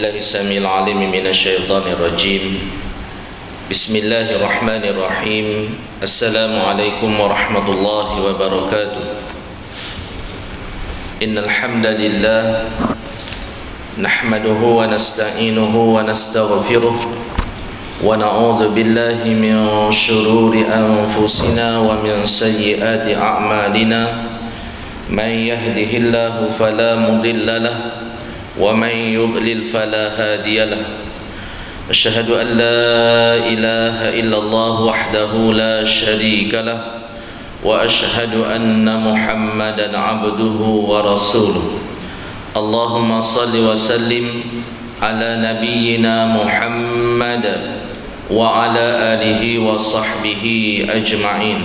بالله السميع العليم من الشيطان الرجيم. بسم الله الرحمن الرحيم. السلام عليكم ورحمة الله وبركاته. إن الحمد لله نحمده ونستعينه ونستغفره ونعوذ بالله من شرور أنفسنا ومن سيئات أعمالنا. من يهده الله فلا مضل له ومن يضلل فلا هادي له أشهد أن لا إله إلا الله وحده لا شريك له وأشهد أن محمدا عبده ورسوله اللهم صل وسلم على نبينا محمد وعلى آله وصحبه أجمعين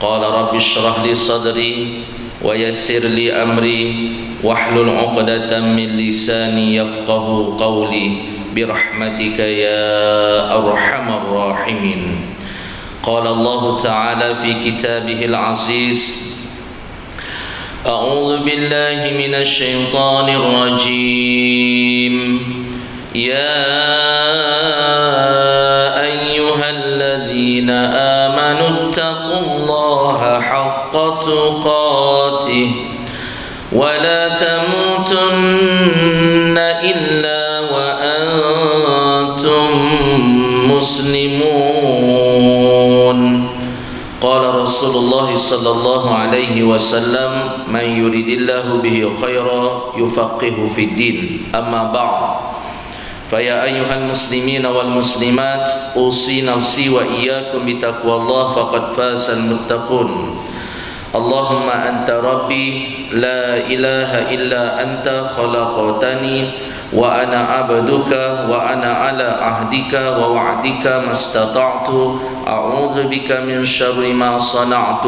قال رب اشرح لي صدري ويسر لي أمري واحلل عقدة من لساني يفقه قولي برحمتك يا أرحم الراحمين. قال الله تعالى في كتابه العزيز أعوذ بالله من الشيطان الرجيم. يا أيها الذين آمنوا اتقوا الله حق تقاته ولا تموتن إلا وأنتم مسلمون. قال رسول الله صلى الله عليه وسلم من يريد الله به خيرا يفقه في الدين. أما بعد فيا أيها المسلمين والمسلمات أوصي نفسي وإياكم بتقوى الله فقد فاز المتقون. اللهم أنت ربي لا إله إلا أنت خلقتني وأنا عبدك وأنا على عهدك ووعدك ما استطعت أعوذ بك من شر ما صنعت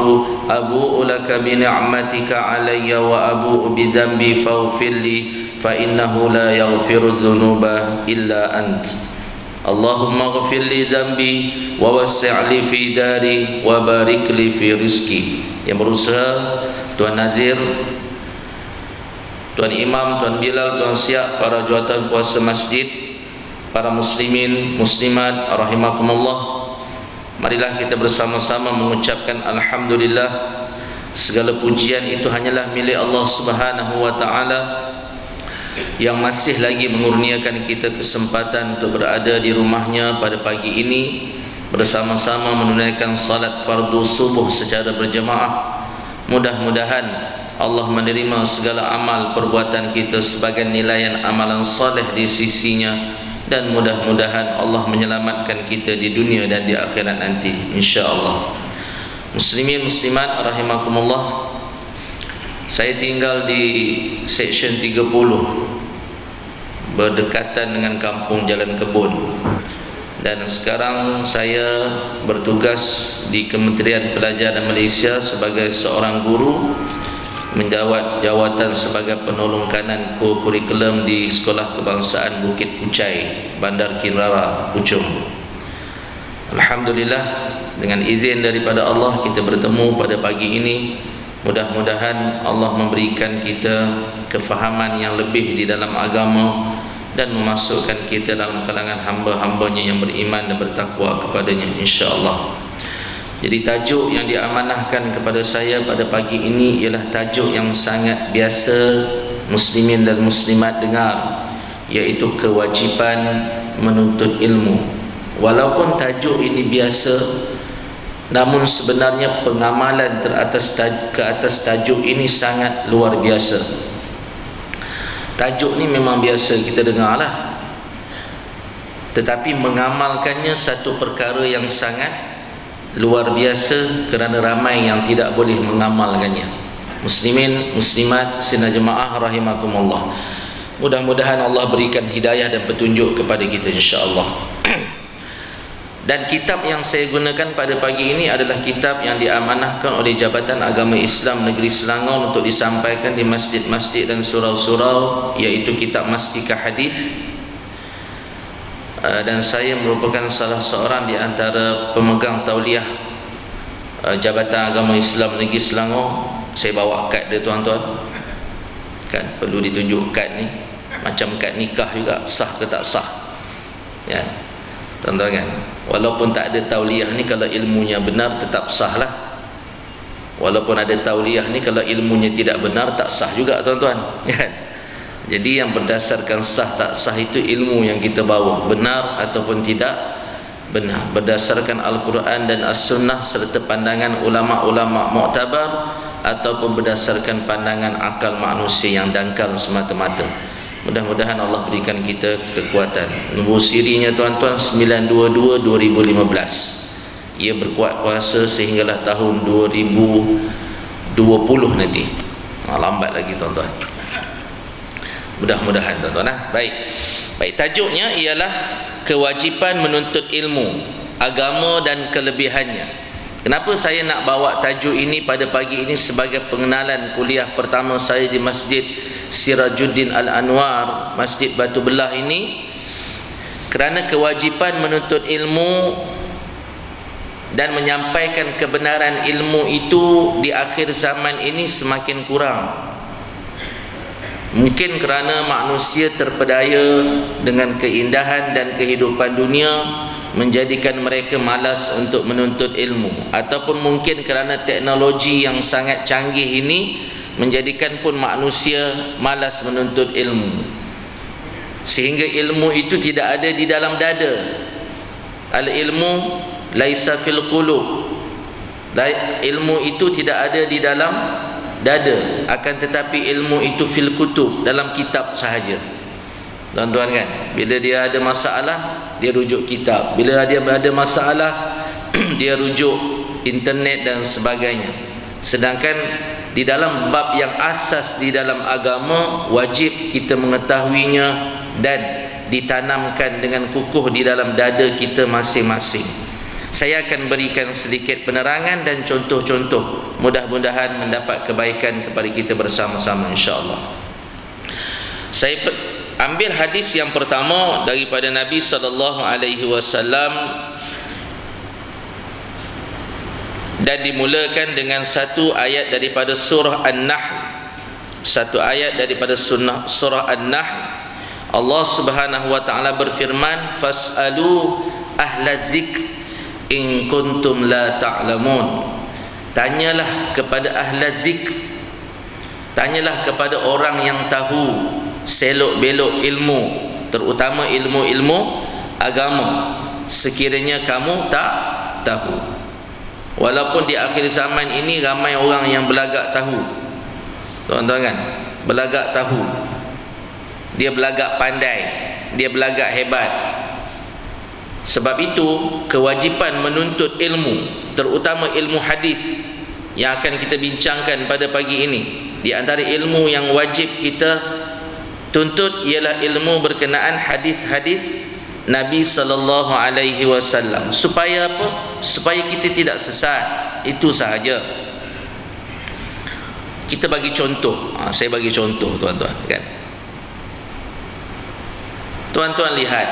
أبوء لك بنعمتك علي وأبوء بذنبي فاغفر لي فإنه لا يغفر الذنوب إلا أنت اللهم اغفر لي ذنبي ووسع لي في داري وبارك لي في رزقي yang berusaha Tuan Nadir Tuan Imam, Tuan Bilal, Tuan Siap para jawatan kuasa masjid para muslimin, muslimat rahimakumullah. Marilah kita bersama-sama mengucapkan Alhamdulillah. Segala pujian itu hanyalah milik Allah subhanahu wa ta'ala yang masih lagi mengurniakan kita kesempatan untuk berada di rumahnya pada pagi ini bersama-sama menunaikan salat fardu subuh secara berjemaah. Mudah-mudahan Allah menerima segala amal perbuatan kita sebagai nilaian amalan soleh di sisinya. Dan mudah-mudahan Allah menyelamatkan kita di dunia dan di akhirat nanti insya-Allah. Muslimin muslimat rahimakumullah. Saya tinggal di section 30 berdekatan dengan kampung Jalan Kebun dan sekarang saya bertugas di Kementerian Pelajaran Malaysia sebagai seorang guru menjawat jawatan sebagai penolong kanan kurikulum di Sekolah Kebangsaan Bukit Kucai Bandar Kinrara Puchong Alhamdulillah dengan izin daripada Allah kita bertemu pada pagi ini. Mudah-mudahan Allah memberikan kita kefahaman yang lebih di dalam agama dan memasukkan kita dalam kalangan hamba-hambanya yang beriman dan bertakwa kepadanya insya-Allah. Jadi tajuk yang diamanahkan kepada saya pada pagi ini ialah tajuk yang sangat biasa muslimin dan muslimat dengar iaitu kewajipan menuntut ilmu. Walaupun tajuk ini biasa namun sebenarnya pengamalan teratas ke atas tajuk ini sangat luar biasa tajuk ni memang biasa kita dengar lah tetapi mengamalkannya satu perkara yang sangat luar biasa kerana ramai yang tidak boleh mengamalkannya. Muslimin muslimat sina jemaah rahimakumullah. Mudah-mudahan Allah berikan hidayah dan petunjuk kepada kita insya-Allah dan kitab yang saya gunakan pada pagi ini adalah kitab yang diamanahkan oleh Jabatan Agama Islam Negeri Selangor untuk disampaikan di masjid-masjid dan surau-surau iaitu kitab Mastika Hadis dan saya merupakan salah seorang di antara pemegang tauliah Jabatan Agama Islam Negeri Selangor. Saya bawa kad dia tuan-tuan. Kan perlu ditunjuk kad ni. Macam kad nikah juga sah ke tak sah. Ya tuan-tuan kan? Walaupun tak ada tauliah ni kalau ilmunya benar tetap sah lah walaupun ada tauliah ni kalau ilmunya tidak benar tak sah juga tuan-tuan. Kan? Jadi yang berdasarkan sah tak sah itu ilmu yang kita bawa. Benar ataupun tidak benar. Berdasarkan Al-Quran dan As-Sunnah serta pandangan ulama-ulama mu'tabar ataupun berdasarkan pandangan akal manusia yang dangkal semata-mata mudah-mudahan Allah berikan kita kekuatan. Nombor sirinya tuan-tuan 922 2015 ia berkuat kuasa sehinggalah tahun 2020 nanti. Ha, lambat lagi tuan-tuan. Mudah-mudahan tuan-tuan ha? baik. Baik tajuknya ialah kewajipan menuntut ilmu agama dan kelebihannya. Kenapa saya nak bawa tajuk ini pada pagi ini? Sebagai pengenalan kuliah pertama saya di Masjid Sirajuddin Al-Anwar Masjid Batu Belah ini kerana kewajipan menuntut ilmu dan menyampaikan kebenaran ilmu itu di akhir zaman ini semakin kurang. Mungkin kerana manusia terpedaya dengan keindahan dan kehidupan dunia menjadikan mereka malas untuk menuntut ilmu. Ataupun mungkin kerana teknologi yang sangat canggih ini menjadikan pun manusia malas menuntut ilmu. Sehingga ilmu itu tidak ada di dalam dada. Al ilmu laisa fil qulub. Ilmu itu tidak ada di dalam dada. Akan tetapi ilmu itu fil kutub dalam kitab sahaja. Tuan-tuan kan? Bila dia ada masalah dia rujuk kitab. Bila dia ada masalah dia rujuk internet dan sebagainya sedangkan di dalam bab yang asas di dalam agama wajib kita mengetahuinya dan ditanamkan dengan kukuh di dalam dada kita masing-masing. Saya akan berikan sedikit penerangan dan contoh-contoh. Mudah-mudahan mendapat kebaikan kepada kita bersama-sama insya-Allah. Saya ambil hadis yang pertama daripada Nabi sallallahu alaihi wasallam dan dimulakan dengan satu ayat daripada surah An-Nahl. Satu ayat daripada surah surah An-Nahl. Allah Subhanahu wa taala berfirman, "Fas'alu ahla dzikr in kuntum la ta'lamun tanyalah kepada ahli zikr tanyalah kepada orang yang tahu selok belok ilmu terutama ilmu-ilmu agama sekiranya kamu tak tahu walaupun di akhir zaman ini ramai orang yang belagak tahu. Tuan-tuan kan? Belagak tahu. Dia belagak pandai. Dia belagak hebat. Sebab itu kewajipan menuntut ilmu terutama ilmu hadis yang akan kita bincangkan pada pagi ini di antara ilmu yang wajib kita tuntut ialah ilmu berkenaan hadis-hadis Nabi sallallahu alaihi wasallam. Supaya apa? Supaya kita tidak sesat. Itu sahaja. Kita bagi contoh. Ha, saya bagi contoh tuan-tuan kan? Tuan-tuan lihat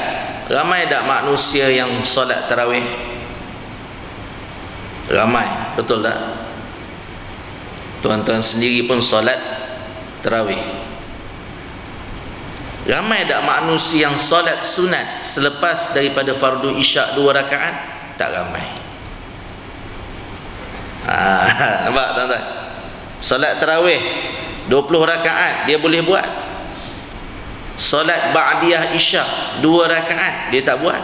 ramai tak manusia yang solat tarawih? Ramai betul tak? Tuan-tuan sendiri pun solat tarawih ramai tak manusia yang solat sunat selepas daripada fardu isyak dua rakaat? Tak ramai. Ha, nampak tuan-tuan? Solat tarawih 20 rakaat dia boleh buat. Solat ba'diyah isyak dua rakaat dia tak buat.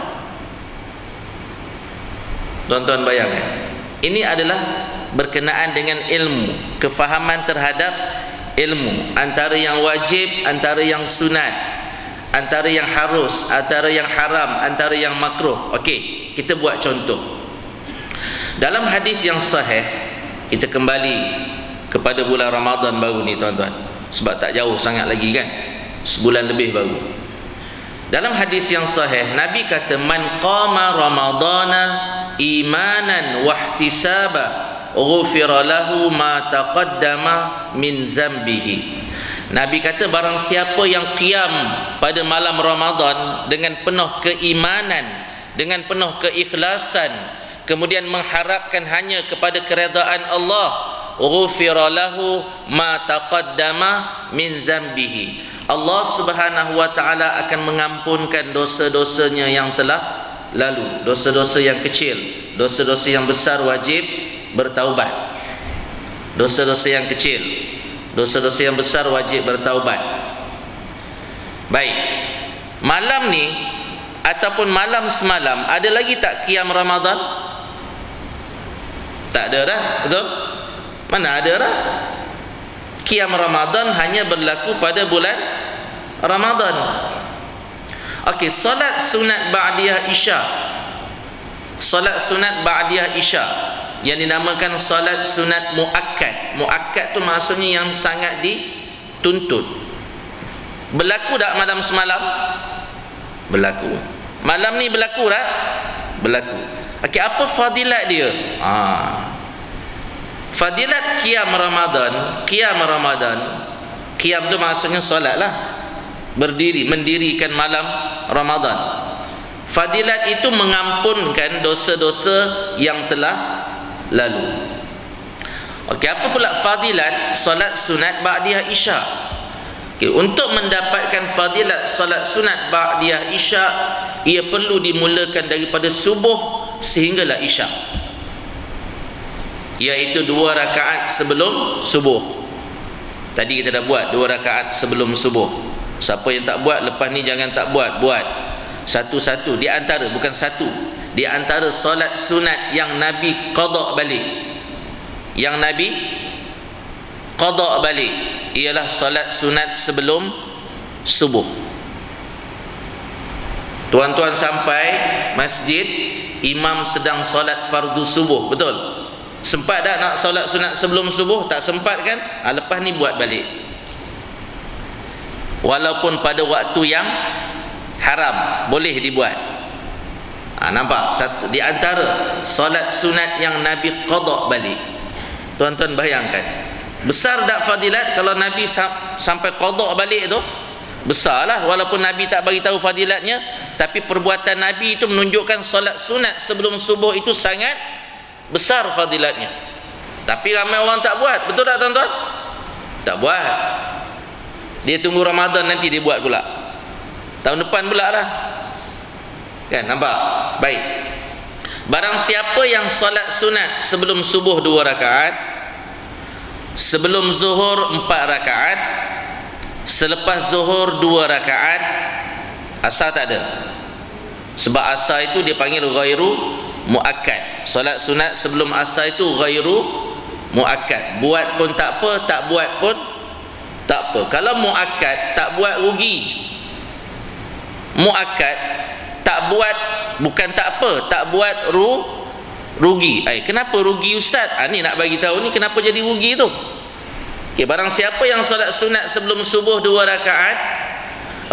Tuan-tuan bayangkan ini adalah berkenaan dengan ilmu kefahaman terhadap ilmu antara yang wajib antara yang sunat antara yang harus antara yang haram antara yang makruh. Okey kita buat contoh. Dalam hadis yang sahih kita kembali kepada bulan Ramadan baru ni tuan-tuan. Sebab tak jauh sangat lagi kan? Sebulan lebih baru. Dalam hadis yang sahih Nabi kata man qama ramadana imanan wahtisaba ghufira lahu ma taqaddama min zambihi Nabi kata barang siapa yang qiyam pada malam Ramadan dengan penuh keimanan dengan penuh keikhlasan kemudian mengharapkan hanya kepada keredaan Allah ghufira lahu ma taqaddama min zambihi. Allah Subhanahu wa taala akan mengampunkan dosa-dosanya yang telah lalu dosa-dosa yang kecil dosa-dosa yang besar wajib bertaubat. Dosa-dosa yang kecil dosa-dosa yang besar wajib bertaubat. Baik. Malam ni ataupun malam semalam ada lagi tak qiyam Ramadan? Tak ada dah betul? Mana ada dah? Qiyam Ramadan hanya berlaku pada bulan Ramadan. Okey, solat sunat ba'diyah Isya. Solat sunat ba'diyah Isya yang dinamakan solat sunat muakkad. Muakkad tu maksudnya yang sangat dituntut. Berlaku tak malam semalam? Berlaku. Malam ni berlaku tak? Berlaku. Okey, apa fadilat dia? Ah, Fadilat qiyam Ramadan, qiyam Ramadan. Qiyam tu maksudnya solat lah. Berdiri, mendirikan malam Ramadan. Fadilat itu mengampunkan dosa-dosa yang telah lalu. Okey, apa pula fadilat solat sunat ba'diyah Isya? Okey, untuk mendapatkan fadilat solat sunat ba'diyah Isya, ia perlu dimulakan daripada subuh sehinggalah Isya. Iaitu dua rakaat sebelum subuh. Tadi kita dah buat dua rakaat sebelum subuh. Siapa yang tak buat lepas ni jangan tak buat buat. Satu-satu di antara bukan satu di antara solat sunat yang Nabi qada balik. Yang Nabi qada balik ialah solat sunat sebelum subuh. Tuan-tuan sampai masjid imam sedang solat fardu subuh betul? Sempat tak nak solat sunat sebelum subuh? Tak sempat kan? Ha, lepas ni buat balik. Walaupun pada waktu yang haram boleh dibuat ha, nampak? Satu di antara solat sunat yang Nabi qada balik. Tuan-tuan bayangkan. Besar tak fadilat kalau Nabi sam sampai qada balik tu? Besarlah walaupun Nabi tak bagi tahu fadilatnya tapi perbuatan Nabi itu menunjukkan solat sunat sebelum subuh itu sangat besar fadilatnya. Tapi ramai orang tak buat. Betul tak tuan-tuan? Tak buat. Dia tunggu Ramadan nanti dia buat pula. Tahun depan pula lah kan? Nampak? Baik. Barang siapa yang solat sunat sebelum subuh dua rakaat sebelum zuhur empat rakaat selepas zuhur dua rakaat asal tak ada. Sebab asal itu dia panggil ghairu muakkad. Solat sunat sebelum asar itu ghairu muakkad. Buat pun tak apa tak buat pun tak apa. Kalau muakkad tak buat rugi. Muakkad tak buat bukan tak apa tak buat ru rugi. Ai kenapa rugi ustaz? Ah ni nak bagi tahu ni kenapa jadi rugi tu? Okey barang siapa yang solat sunat sebelum subuh dua rakaat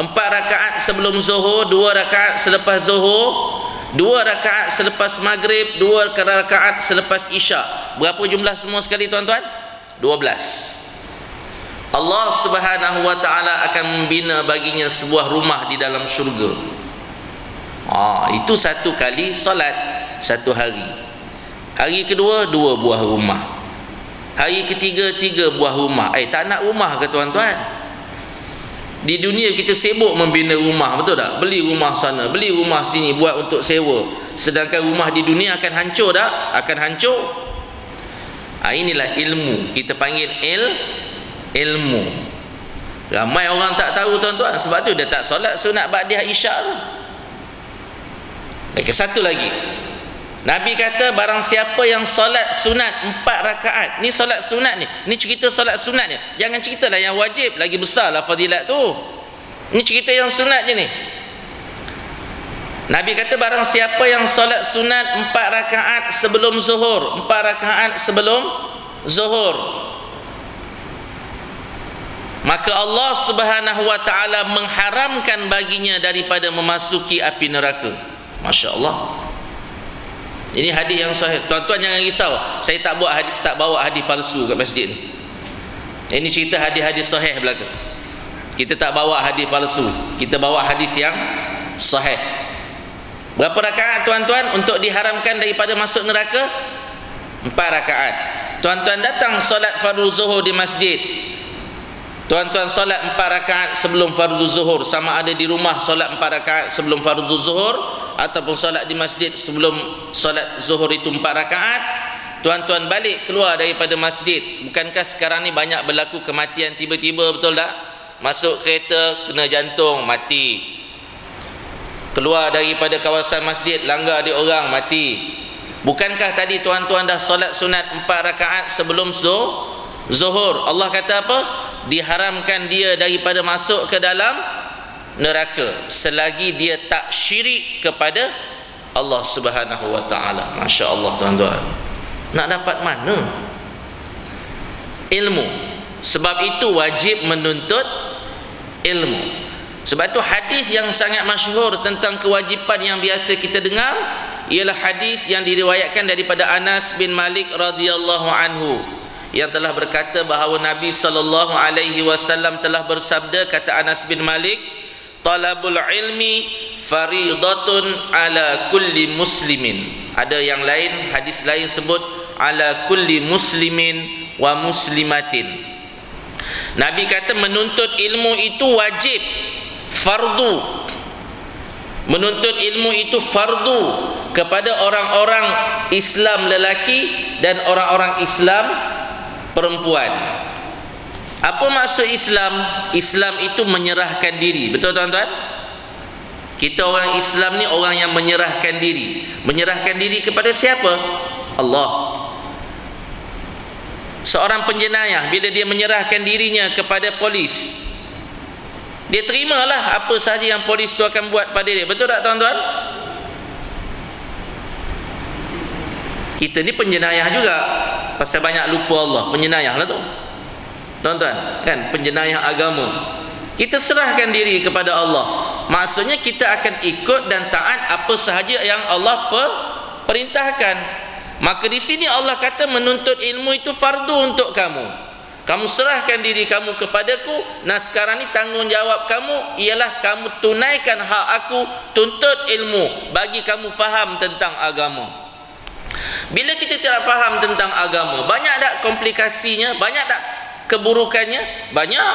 empat rakaat sebelum zuhur dua rakaat selepas zuhur dua rakaat selepas maghrib dua rakaat selepas isya. Berapa jumlah semua sekali tuan-tuan? 12 Allah subhanahu wa ta'ala akan membina baginya sebuah rumah di dalam syurga ah, itu satu kali solat satu hari. Hari kedua dua buah rumah. Hari ketiga tiga buah rumah. Eh tak nak rumah ke tuan-tuan? Di dunia kita sibuk membina rumah betul tak? Beli rumah sana beli rumah sini buat untuk sewa. Sedangkan rumah di dunia akan hancur tak? Akan hancur. Ha, inilah ilmu. Kita panggil il ilmu. Ramai orang tak tahu tuan-tuan. Sebab tu dia tak solat sunat ba'diyah isyak tu Baik, satu lagi. Nabi kata barang siapa yang solat sunat empat rakaat ni solat sunat ni. Ni cerita solat sunat ni. Jangan cerita lah yang wajib. Lagi besar lah fadilat tu. Ni cerita yang sunat je ni. Nabi kata barang siapa yang solat sunat empat rakaat sebelum zuhur empat rakaat sebelum zuhur. Maka Allah subhanahu wa ta'ala mengharamkan baginya daripada memasuki api neraka Masya Allah ini hadis yang sahih. Tuan-tuan jangan risau. Saya tak buat hadis, tak bawa hadis palsu kat masjid ni. Ini cerita hadis-hadis sahih belaka. Kita tak bawa hadis palsu. Kita bawa hadis yang sahih. Berapa rakaat tuan-tuan untuk diharamkan daripada masuk neraka? Empat rakaat. Tuan-tuan datang solat fardu zuhur di masjid. Tuan-tuan solat empat rakaat sebelum fardu zuhur sama ada di rumah solat empat rakaat sebelum fardu zuhur ataupun solat di masjid sebelum solat zuhur itu empat rakaat. Tuan-tuan balik keluar daripada masjid. Bukankah sekarang ni banyak berlaku kematian tiba-tiba betul tak? Masuk kereta kena jantung mati. Keluar daripada kawasan masjid langgar di orang mati. Bukankah tadi tuan-tuan dah solat sunat empat rakaat sebelum zuhur? Allah kata apa? diharamkan dia daripada masuk ke dalam neraka selagi dia tak syirik kepada Allah Subhanahu wa taala. Masya-Allah tuan-tuan. Nak dapat mana? Ilmu. Sebab itu wajib menuntut ilmu. Sebab itu hadis yang sangat masyhur tentang kewajipan yang biasa kita dengar ialah hadis yang diriwayatkan daripada Anas bin Malik radhiyallahu anhu yang telah berkata bahawa Nabi sallallahu alaihi wasallam telah bersabda kata Anas bin Malik talabul ilmi faridatun ala kulli muslimin. Ada yang lain hadis lain sebut ala kulli muslimin wa muslimatin. Nabi kata menuntut ilmu itu wajib fardu. Menuntut ilmu itu fardu kepada orang-orang Islam lelaki dan orang-orang Islam perempuan apa maksud Islam? Islam itu menyerahkan diri. Betul tuan-tuan? Kita orang Islam ni orang yang menyerahkan diri. Menyerahkan diri kepada siapa? Allah. Seorang penjenayah bila dia menyerahkan dirinya kepada polis dia terimalah apa sahaja yang polis tu akan buat pada dia. Betul tak tuan-tuan? Kita ni penjenayah juga. Pasal banyak lupa Allah. Penjenayah lah tu tuan-tuan kan? Penjenayah agama. Kita serahkan diri kepada Allah. Maksudnya kita akan ikut dan taat apa sahaja yang Allah perintahkan. Maka di sini Allah kata menuntut ilmu itu fardu untuk kamu. Kamu serahkan diri kamu kepadaku. Nah sekarang ni tanggungjawab kamu ialah kamu tunaikan hak aku tuntut ilmu bagi kamu faham tentang agama. Bila kita tidak faham tentang agama, banyak tak komplikasinya, banyak tak keburukannya? Banyak.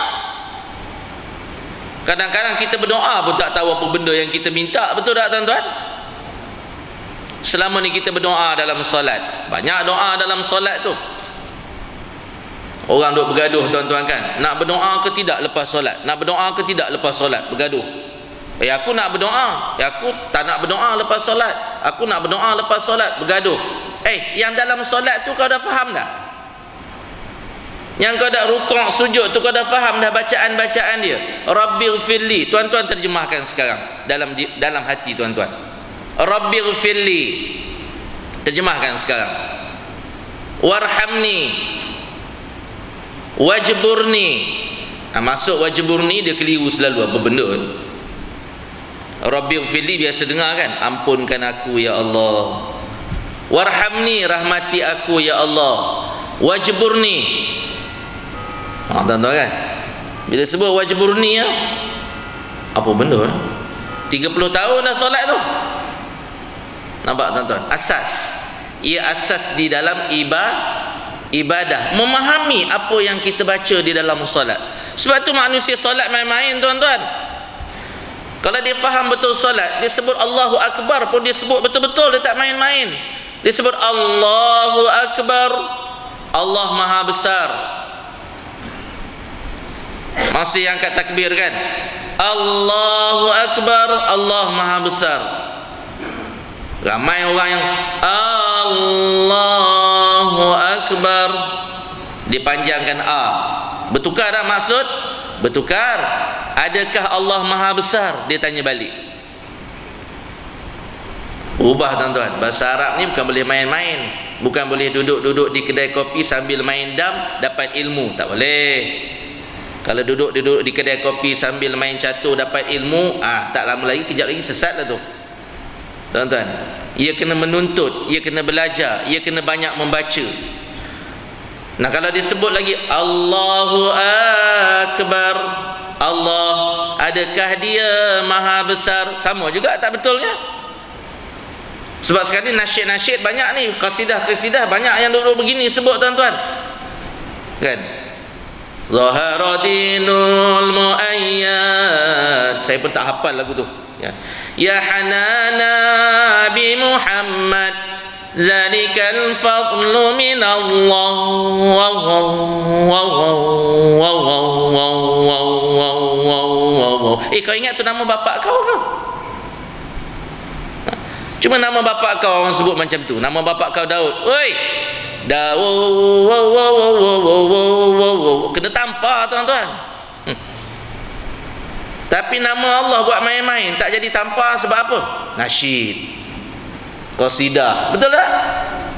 Kadang-kadang kita berdoa pun tak tahu apa benda yang kita minta, betul tak tuan-tuan? Selama ni kita berdoa dalam solat. Banyak doa dalam solat tu. Orang duk bergaduh tuan-tuan kan. Nak berdoa ke tidak lepas solat? Nak berdoa ke tidak lepas solat? Bergaduh. Eh aku nak berdoa. Eh aku tak nak berdoa lepas solat. Aku nak berdoa lepas solat. Bergaduh. Eh yang dalam solat tu kau dah faham dah? Yang kau dah rukuk sujud tu kau dah faham dah bacaan-bacaan dia. Rabbil firli. Tuan-tuan terjemahkan sekarang dalam dalam hati tuan-tuan. Rabbil firli. Terjemahkan sekarang. Warhamni. Wajburni. Ha, masuk wajburni dia keliru selalu apa benda tu. Rabbi fili biasa dengar kan ampunkan aku ya Allah warhamni rahmati aku ya Allah wajburni ha tuan-tuan kan? Bila sebut wajburni ya apa benda eh? 30 tahun dah solat tu. Nampak tuan-tuan? Asas. Ia asas di dalam ibadah. Memahami apa yang kita baca di dalam solat. Sebab tu manusia solat main-main tuan-tuan. Kalau dia faham betul solat, dia sebut Allahu Akbar pun dia sebut betul-betul, dia tak main-main. Dia sebut Allahu Akbar, Allah Maha Besar. Masih yang kat takbir kan? Allahu Akbar, Allah Maha Besar. Ramai orang yang Allahu Akbar dipanjangkan A. Bertukar dah maksud? Bertukar adakah Allah maha besar dia tanya balik ubah tuan-tuan bahasa Arab ni bukan boleh main-main bukan boleh duduk-duduk di kedai kopi sambil main dam dapat ilmu tak boleh kalau duduk-duduk di kedai kopi sambil main catur dapat ilmu ah tak lama lagi kejap lagi sesat lah tu. Tuan-tuan ia kena menuntut ia kena belajar ia kena banyak membaca. Nah kalau disebut lagi Allahu Akbar Allah adakah dia maha besar? Sama juga tak betulnya. Sebab sekarang ni nasyid-nasyid banyak ni kasidah-kasidah banyak yang duduk begini sebut tuan-tuan. Kan Zaharadinul mu'ayyad Saya pun tak hafal lagu tu Ya, ya hanana bi Muhammad Zalikal fadlu min Allah Eh kau ingat tu nama bapak kau ke? Cuma nama bapak kau orang sebut macam tu Nama bapak kau Daud Oi Daud. Wow wow wow wow wow wow wow. Kena tampar tuan-tuan. Hmm. Tapi nama Allah buat main-main tak jadi tampar sebab apa? Nasyid. Qasidah. Betul tak?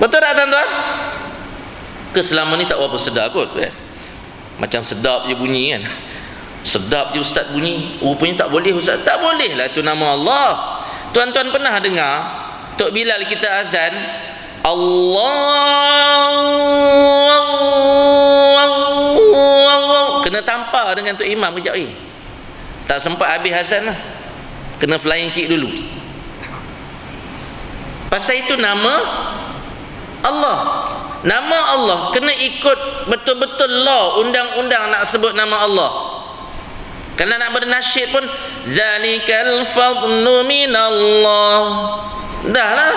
Betul tak tuan-tuan? Ke selama ni tak apa sedap kot eh? Macam sedap je bunyi kan. Sedap je ustaz bunyi. Rupanya tak boleh ustaz. Tak boleh lah tu nama Allah. Tuan-tuan pernah dengar Tok Bilal kita azan Allah Kena tampar dengan Tok Imam kejap eh. Tak sempat habis azan lah Kena flying kick dulu Pasal itu nama Allah Nama Allah Kena ikut betul-betul law Undang-undang nak sebut nama Allah kalau nak bernasyid pun zalikal fadlu minallah. Dah lah.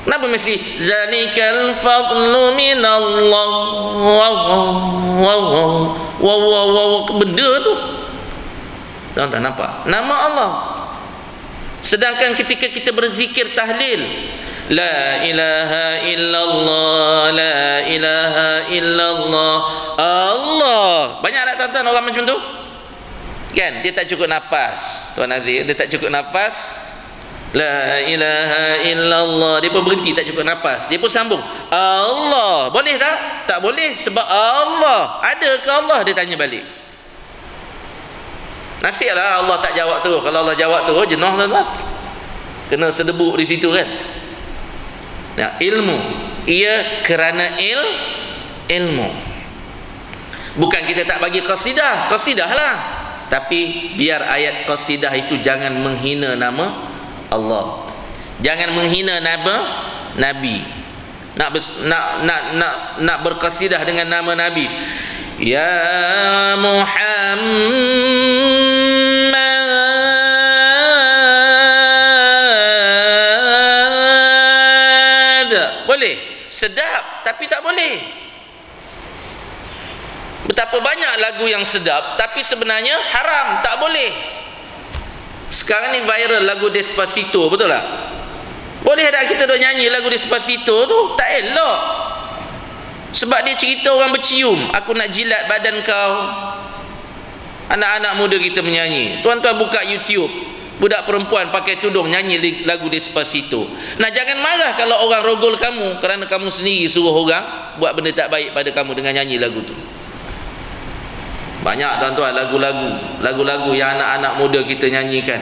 Kenapa mesti zalikal fadlu minallah? Wow wow wow wow wow wow benda tu. Tuan tak nampak? Nama Allah. Sedangkan ketika kita berzikir tahlil La ilaha illallah La ilaha illallah Allah Banyak tak tuan-tuan orang macam tu? Kan? Dia tak cukup nafas Tuan Azir Dia tak cukup nafas La ilaha illallah. Dia pun berhenti tak cukup nafas Dia pun sambung. Allah. Boleh tak? Tak boleh Sebab Allah. Ada ke Allah? Dia tanya balik. Nasiblah Allah tak jawab tu Kalau Allah jawab tu Jenuh tuan-tuan Kena sedebuk di situ kan? Ya, ilmu. Ia kerana il ilmu. Bukan kita tak bagi qasidah. Qasidah lah. Tapi biar ayat qasidah itu jangan menghina nama Allah. Jangan menghina nama nabi. Nak bes, nak nak nak nak berqasidah dengan nama nabi. Ya muhammad. Sedap tapi tak boleh. Betapa banyak lagu yang sedap tapi sebenarnya haram tak boleh sekarang ni viral lagu Despacito betul tak? Boleh tak kita duk nyanyi lagu Despacito tu? Tak elok. Sebab dia cerita orang bercium. Aku nak jilat badan kau. Anak-anak muda kita menyanyi. Tuan-tuan buka YouTube. Budak perempuan pakai tudung nyanyi lagu Despacito. Nah jangan marah kalau orang rogol kamu kerana kamu sendiri suruh orang buat benda tak baik pada kamu dengan nyanyi lagu tu. Banyak tuan-tuan lagu-lagu, lagu-lagu yang anak-anak muda kita nyanyikan.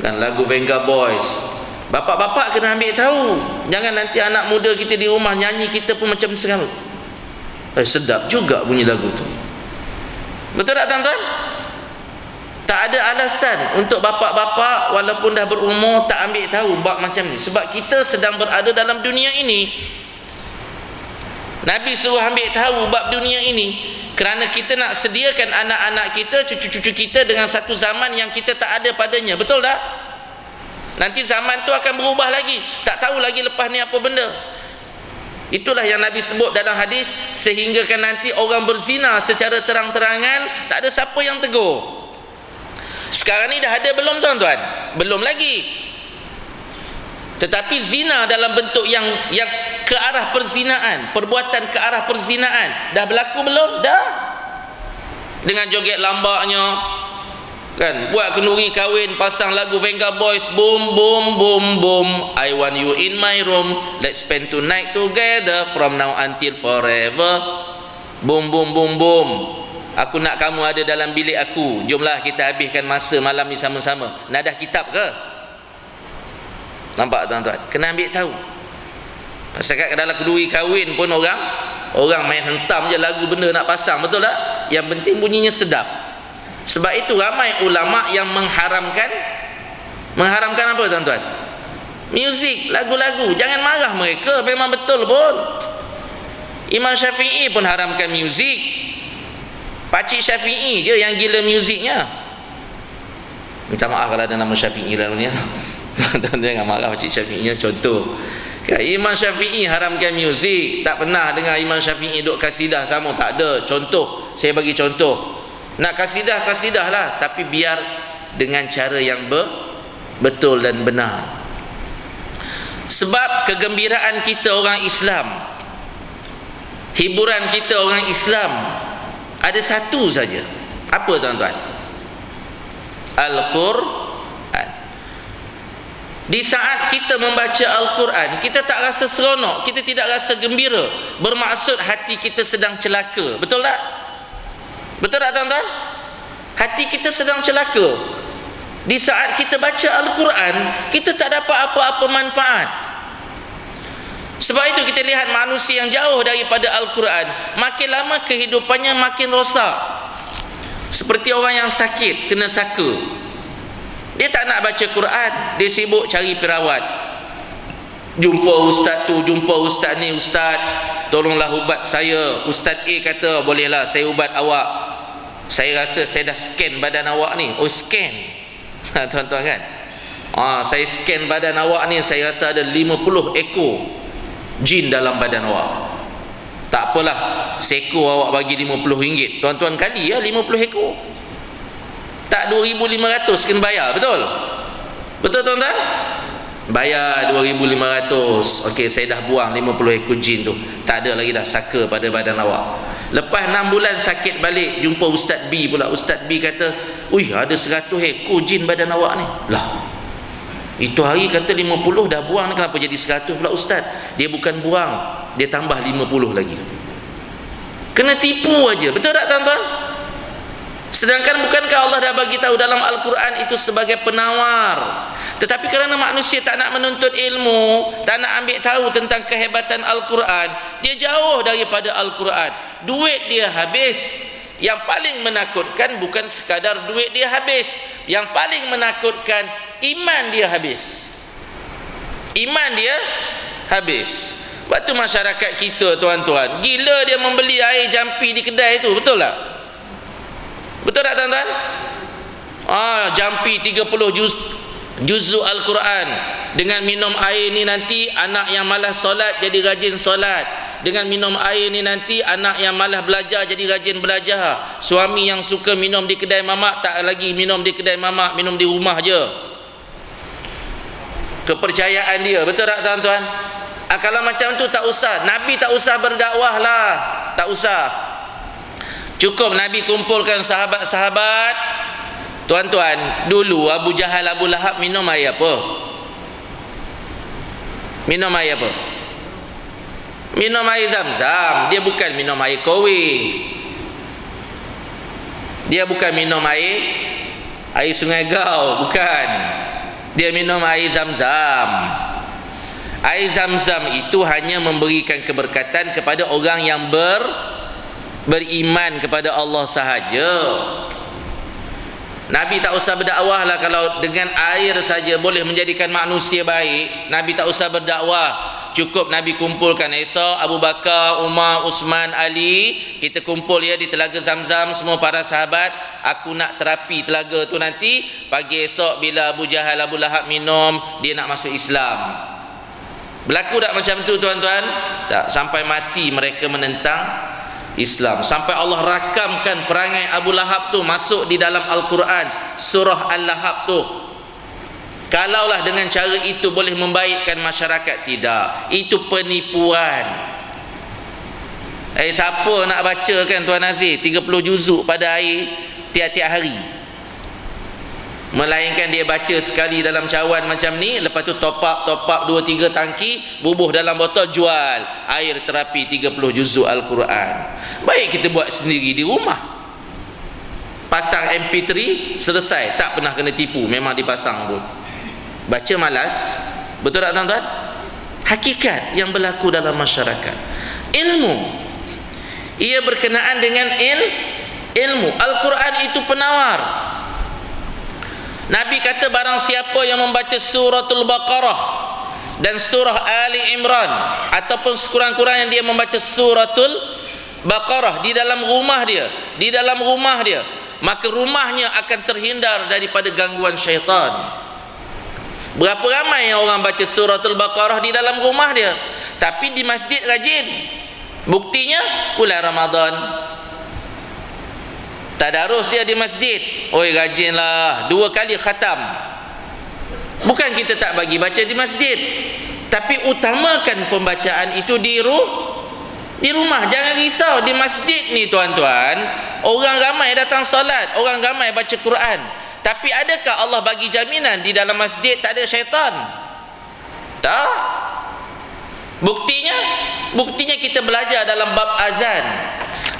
Dan lagu Venga Boys. Bapak-bapak kena ambil tahu. Jangan nanti anak muda kita di rumah nyanyi kita pun macam sekarang. Eh sedap juga bunyi lagu tu. Betul tak tuan-tuan? tak ada alasan untuk bapa-bapa walaupun dah berumur tak ambil tahu bab macam ni sebab kita sedang berada dalam dunia ini Nabi suruh ambil tahu bab dunia ini kerana kita nak sediakan anak-anak kita cucu-cucu kita dengan satu zaman yang kita tak ada padanya betul tak? nanti zaman tu akan berubah lagi tak tahu lagi lepas ni apa benda itulah yang Nabi sebut dalam hadis sehingga kan nanti orang berzina secara terang-terangan tak ada siapa yang tegur sekarang ni dah ada belum tuan-tuan? Belum lagi. Tetapi zina dalam bentuk yang yang ke arah perzinaan, perbuatan ke arah perzinaan dah berlaku belum? Dah. Dengan joget lambaknya kan buat kenduri kahwin pasang lagu Venga Boys boom boom boom boom I want you in my room let's spend tonight together from now until forever boom boom boom boom Aku nak kamu ada dalam bilik aku. Jomlah kita habiskan masa malam ni sama-sama. Nadah kitab ke? Nampak tuan-tuan? Kena ambil tahu. Pasal kat dalam kedui kahwin pun orang orang main hentam je lagu benda nak pasang, betul tak? Yang penting bunyinya sedap. Sebab itu ramai ulama yang mengharamkan mengharamkan apa tuan-tuan? Muzik, lagu-lagu. Jangan marah mereka, memang betul pun. Imam Syafi'i pun haramkan muzik Pakcik Syafi'i je yang gila muziknya minta maaf kalau ada nama Syafi'i dalam ni jangan marah Pakcik Syafi'inya contoh Ya, Imam Syafi'i haramkan muzik. Tak pernah dengar Imam Syafi'i duk kasidah sama. Tak ada. Contoh saya bagi contoh. Nak kasidah kasidah lah tapi biar dengan cara yang be betul dan benar. Sebab kegembiraan kita orang Islam hiburan kita orang Islam ada satu saja. Apa tuan-tuan? Al-Quran di saat kita membaca Al-Quran kita tak rasa seronok kita tidak rasa gembira. Bermaksud hati kita sedang celaka. Betul tak? betul tak tuan-tuan? hati kita sedang celaka. Di saat kita baca Al-Quran kita tak dapat apa-apa manfaat. Sebab itu kita lihat manusia yang jauh daripada Al-Quran makin lama kehidupannya makin rosak. Seperti orang yang sakit kena saka dia tak nak baca Quran dia sibuk cari perawat. Jumpa ustaz tu jumpa ustaz ni ustaz tolonglah ubat saya. Ustaz A kata bolehlah saya ubat awak. Saya rasa saya dah scan badan awak ni. Oh scan. Tuan-tuan kan? Ah, saya scan badan awak ni saya rasa ada 50 ekor jin dalam badan awak. Tak apalah seko awak bagi 50 ringgit. Tuan-tuan kali ya 50 ekor tak 2500 kena bayar betul? Betul tuan-tuan? Bayar 2500 ok saya dah buang 50 ekor jin tu. Tak ada lagi dah saka pada badan awak. Lepas 6 bulan sakit balik jumpa Ustaz B pula. Ustaz B kata ui ada 100 ekor jin badan awak ni. Lah. Itu hari kata 50 dah buang kenapa jadi 100 pula ustaz? Dia bukan buang dia tambah 50 lagi. Kena tipu aja. Betul tak tuan-tuan sedangkan bukankah Allah dah bagi tahu dalam Al-Quran itu sebagai penawar? Tetapi kerana manusia tak nak menuntut ilmu tak nak ambil tahu tentang kehebatan Al-Quran dia jauh daripada Al-Quran. Duit dia habis. Yang paling menakutkan bukan sekadar duit dia habis. Yang paling menakutkan iman dia habis. Iman dia habis. Waktu masyarakat kita tuan-tuan gila dia membeli air jampi di kedai tu betul tak betul tak tuan-tuan? Ah jampi 30 juz juzuk al-Quran. Dengan minum air ni nanti anak yang malas solat jadi rajin solat. Dengan minum air ni nanti anak yang malah belajar jadi rajin belajar. Suami yang suka minum di kedai mamak tak lagi minum di kedai mamak minum di rumah je. Kepercayaan dia betul tak tuan-tuan? Ah, kalau macam tu tak usah. Nabi tak usah berdakwah lah tak usah cukup Nabi kumpulkan sahabat-sahabat. Tuan-tuan dulu Abu Jahal Abu Lahab minum air apa? Minum air apa? Minum air zam-zam. Dia bukan minum air kowe dia bukan minum air air sungai gau bukan. Dia minum air zam-zam. Air zam-zam itu hanya memberikan keberkatan kepada orang yang ber beriman kepada Allah sahaja. Nabi tak usah berdakwah lah kalau dengan air saja boleh menjadikan manusia baik. Nabi tak usah berdakwah. Cukup Nabi kumpulkan Isa, Abu Bakar, Umar, Usman, Ali. Kita kumpul ya di telaga Zamzam semua para sahabat. Aku nak terapi telaga tu nanti. Pagi esok bila Abu Jahal, Abu Lahab minum dia nak masuk Islam. Berlaku tak macam tu tuan-tuan? tak, sampai mati mereka menentang Islam. Sampai Allah rakamkan perangai Abu Lahab tu masuk di dalam Al-Quran surah Al-Lahab tu. Kalaulah dengan cara itu boleh membaikkan masyarakat? Tidak. Itu penipuan. Eh siapa nak baca kan Tuan Nazir 30 juzuk pada air tiap-tiap hari melainkan dia baca sekali dalam cawan macam ni lepas tu top up top up 2 3 tangki bubuh dalam botol jual air terapi 30 juzuk al-Quran. Baik kita buat sendiri di rumah. Pasang MP3 selesai. Tak pernah kena tipu memang dipasang pun. Baca malas. Betul tak tuan-tuan? Hakikat yang berlaku dalam masyarakat. Ilmu. Ia berkenaan dengan il ilmu. Al-Quran itu penawar Nabi kata barang siapa yang membaca suratul Baqarah dan surah Ali Imran ataupun sekurang-kurangnya dia membaca suratul Baqarah di dalam rumah dia di dalam rumah dia maka rumahnya akan terhindar daripada gangguan syaitan. Berapa ramai yang orang baca suratul Baqarah di dalam rumah dia tapi di masjid rajin. Buktinya bulan Ramadan tadarus dia di masjid. Oi rajinlah. Dua kali khatam. Bukan kita tak bagi baca di masjid. Tapi utamakan pembacaan itu di ru di rumah. Jangan risau di masjid ni tuan-tuan. Orang ramai datang solat. Orang ramai baca Quran. Tapi adakah Allah bagi jaminan di dalam masjid tak ada syaitan? Tak. Buktinya buktinya kita belajar dalam bab azan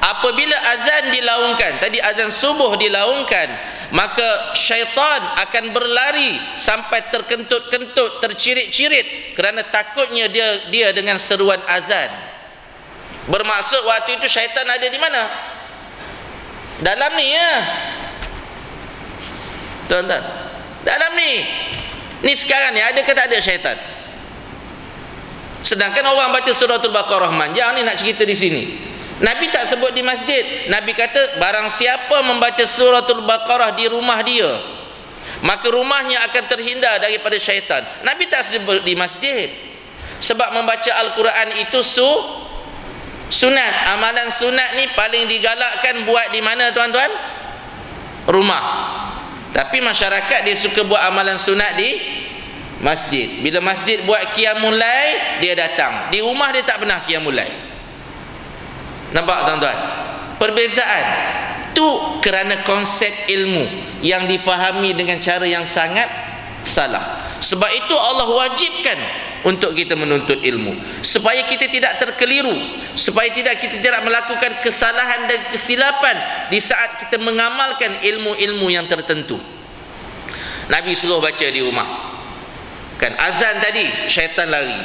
apabila azan dilaungkan tadi azan subuh dilaungkan maka syaitan akan berlari sampai terkentut-kentut tercirit-cirit kerana takutnya dia dia dengan seruan azan. Bermaksud waktu itu syaitan ada di mana? Dalam ni ya. Tuan-tuan dalam ni. Ni sekarang ni ada ke tak ada syaitan? Sedangkan orang baca suratul baqarah manjang ni nak cerita di sini Nabi tak sebut di masjid. Nabi kata barang siapa membaca suratul Baqarah di rumah dia, maka rumahnya akan terhindar daripada syaitan. Nabi tak sebut di masjid. Sebab membaca Al-Quran itu su sunat. Amalan sunat ni paling digalakkan buat di mana tuan-tuan? Rumah. Tapi masyarakat dia suka buat amalan sunat di masjid. Bila masjid buat qiyamul lail, dia datang. Di rumah dia tak pernah qiyamul lail. Nampak tuan-tuan? Perbezaan tu kerana konsep ilmu yang difahami dengan cara yang sangat salah. Sebab itu Allah wajibkan untuk kita menuntut ilmu supaya kita tidak terkeliru, supaya tidak kita tidak melakukan kesalahan dan kesilapan di saat kita mengamalkan ilmu-ilmu yang tertentu. Nabi suruh baca di rumah. Kan azan tadi syaitan lari.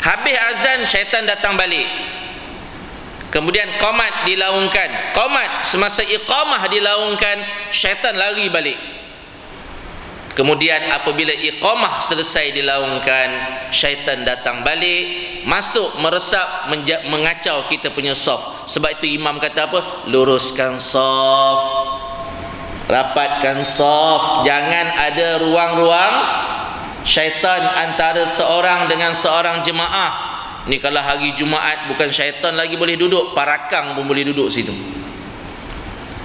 Habis azan syaitan datang balik kemudian qomat dilaungkan. Qomat semasa iqamah dilaungkan syaitan lari balik. Kemudian apabila iqamah selesai dilaungkan syaitan datang balik masuk meresap mengacau kita punya saf sebab itu imam kata apa? Luruskan saf rapatkan saf jangan ada ruang-ruang syaitan antara seorang dengan seorang jemaah Ni kalau hari Jumaat bukan syaitan lagi boleh duduk, parakang pun boleh duduk situ.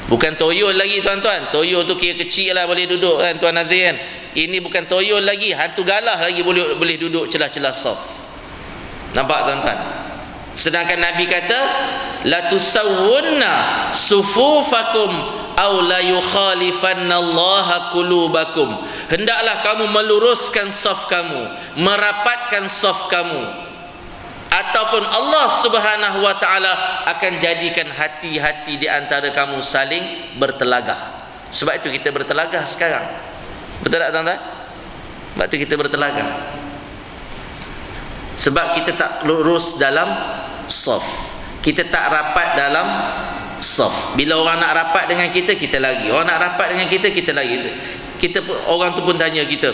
Bukan toyol lagi tuan-tuan. Toyol tu kira kecil lah boleh duduk kan tuan Nazir kan. Ini bukan toyol lagi, hantu galah lagi boleh boleh duduk celah-celah saf. Nampak tuan-tuan? Sedangkan Nabi kata la tusawwunna sufufakum aw la yukhalifanna Allah qulubakum. Hendaklah kamu meluruskan saf kamu, merapatkan saf kamu ataupun Allah Subhanahu wa taala akan jadikan hati-hati di antara kamu saling bertelagah. Sebab itu kita bertelagah sekarang. Betul tak tuan-tuan? Sebab itu kita bertelagah. Sebab kita tak lurus dalam saf. Kita tak rapat dalam saf. Bila orang nak rapat dengan kita, kita lagi. Orang nak rapat dengan kita, kita lagi. Kita orang tu pun tanya kita.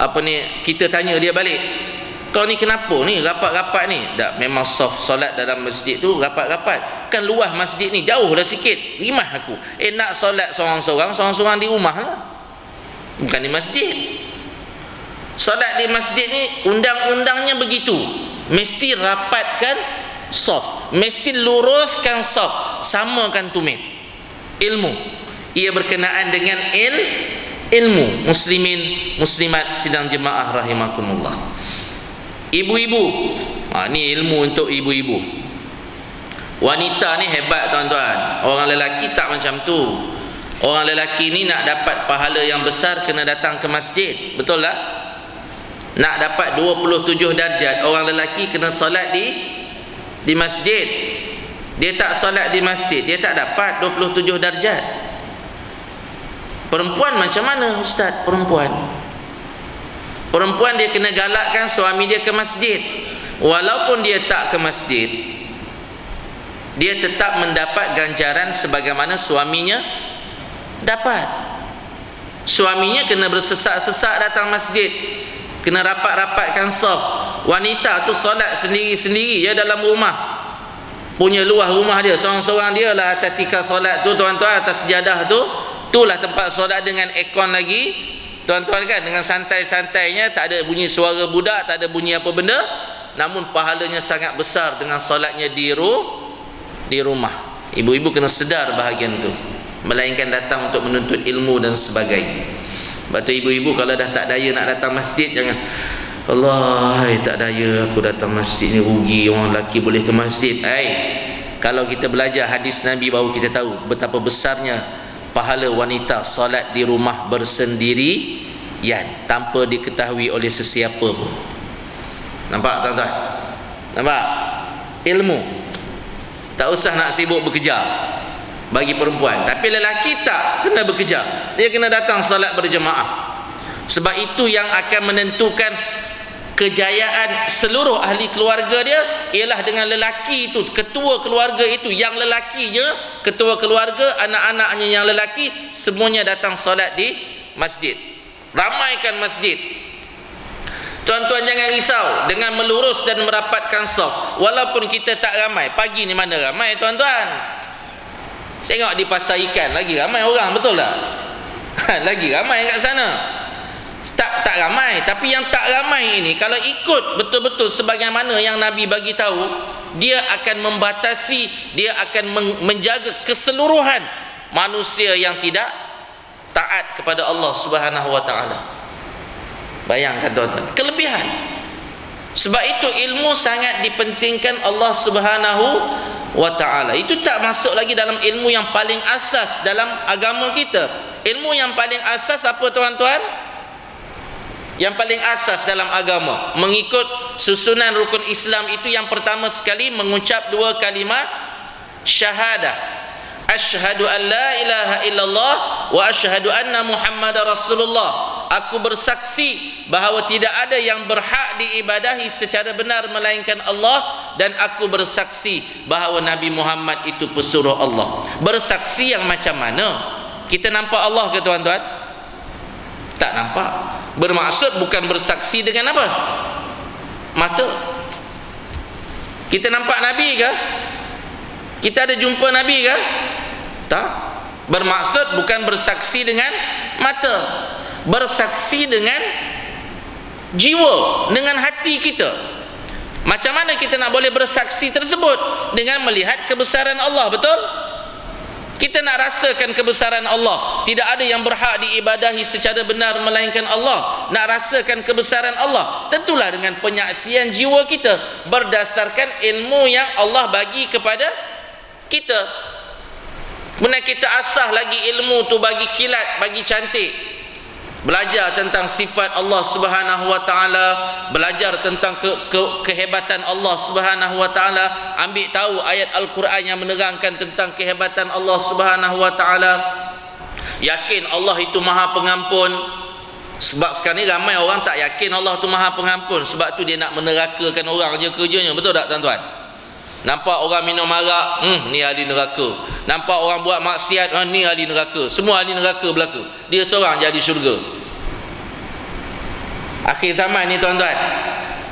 Apa ni? Kita tanya dia balik kau ni kenapa ni? Rapat-rapat ni? Tak memang soft solat dalam masjid tu rapat-rapat. Kan luah masjid ni jauh dah sikit. Rimah aku. Eh nak solat seorang-seorang seorang-seorang di rumah lah. Bukan di masjid. Solat di masjid ni undang-undangnya begitu. Mesti rapatkan soft. Mesti luruskan soft. Samakan tumit. Ilmu. Ia berkenaan dengan il ilmu. Muslimin muslimat sidang jemaah rahimakumullah Ibu-ibu. Ha, ni ilmu untuk ibu-ibu. Wanita ni hebat tuan-tuan. Orang lelaki tak macam tu. Orang lelaki ni nak dapat pahala yang besar kena datang ke masjid. Betul tak? Nak dapat 27 darjat. Orang lelaki kena solat di di masjid. Dia tak solat di masjid. Dia tak dapat 27 darjat. Perempuan macam mana ustaz? Perempuan. Perempuan dia kena galakkan suami dia ke masjid. Walaupun dia tak ke masjid, dia tetap mendapat ganjaran sebagaimana suaminya dapat. Suaminya kena bersesak-sesak datang masjid. kena rapat-rapatkan saf wanita tu solat sendiri-sendiri ya dalam rumah punya luah rumah dia seorang-seorang dia lah atas tika solat tu tuan-tuan atas sejadah tu itulah tempat solat dengan aircon lagi tuan-tuan kan dengan santai-santainya tak ada bunyi suara budak tak ada bunyi apa benda. Namun pahalanya sangat besar dengan solatnya di ru di rumah. Ibu-ibu kena sedar bahagian tu. Melainkan datang untuk menuntut ilmu dan sebagainya. Sebab tu ibu-ibu kalau dah tak daya nak datang masjid jangan Allah tak daya aku datang masjid ni rugi orang lelaki boleh ke masjid. Ai kalau kita belajar hadis Nabi baru kita tahu betapa besarnya pahala wanita solat di rumah bersendiri yang tanpa diketahui oleh sesiapa pun. Nampak tuan-tuan? Nampak? Ilmu. Tak usah nak sibuk bekerja bagi perempuan. Tapi lelaki tak kena bekerja. Dia kena datang solat berjemaah. Sebab itu yang akan menentukan kejayaan seluruh ahli keluarga dia ialah dengan lelaki itu. Ketua keluarga itu yang lelakinya ketua keluarga anak-anaknya yang lelaki semuanya datang solat di masjid ramaikan masjid. Tuan-tuan jangan risau dengan melurus dan merapatkan saf walaupun kita tak ramai. Pagi ni mana ramai tuan-tuan? Tengok di pasar ikan. Lagi ramai orang betul tak? Lagi ramai kat sana. Tak tak ramai. Tapi yang tak ramai ini kalau ikut betul-betul sebagaimana yang Nabi bagi tahu dia akan membatasi dia akan menjaga keseluruhan manusia yang tidak taat kepada Allah Subhanahu wa taala. Bayangkan tuan-tuan. Kelebihan. Sebab itu ilmu sangat dipentingkan Allah Subhanahu wa taala. Itu tak masuk lagi dalam ilmu yang paling asas dalam agama kita. Ilmu yang paling asas apa tuan-tuan? Yang paling asas dalam agama. Mengikut susunan rukun Islam itu yang pertama sekali mengucap dua kalimat syahadah asyhadu an la ilaha illallah wa asyhadu anna muhammadar rasulullah. Aku bersaksi bahawa tidak ada yang berhak diibadahi secara benar melainkan Allah dan aku bersaksi bahawa Nabi Muhammad itu pesuruh Allah. Bersaksi yang macam mana? Kita nampak Allah ke tuan-tuan? Tak nampak. Bermaksud bukan bersaksi dengan apa? Mata. Kita nampak Nabi ke? Kita ada jumpa Nabi ke tak? Bermaksud bukan bersaksi dengan mata. Bersaksi dengan jiwa dengan hati kita. Macam mana kita nak boleh bersaksi tersebut? Dengan melihat kebesaran Allah betul? Kita nak rasakan kebesaran Allah. Tidak ada yang berhak diibadahi secara benar melainkan Allah. Nak rasakan kebesaran Allah tentulah dengan penyaksian jiwa kita berdasarkan ilmu yang Allah bagi kepada kita kemudian kita asah lagi ilmu tu bagi kilat bagi cantik. Belajar tentang sifat Allah Subhanahu wa taala belajar tentang ke, ke, kehebatan Allah Subhanahu wa taala ambil tahu ayat al-Quran yang menerangkan tentang kehebatan Allah Subhanahu wa taala. Yakin Allah itu Maha Pengampun. Sebab sekarang ni ramai orang tak yakin Allah itu Maha Pengampun. Sebab tu dia nak menerakakan orang je kerjanya. Betul tak tuan-tuan Nampak orang minum arak, hmm, ni ahli neraka. Nampak orang buat maksiat, hmm, ni ahli neraka. Semua ahli neraka berlaku. Dia seorang jadi syurga. Akhir zaman ni tuan-tuan.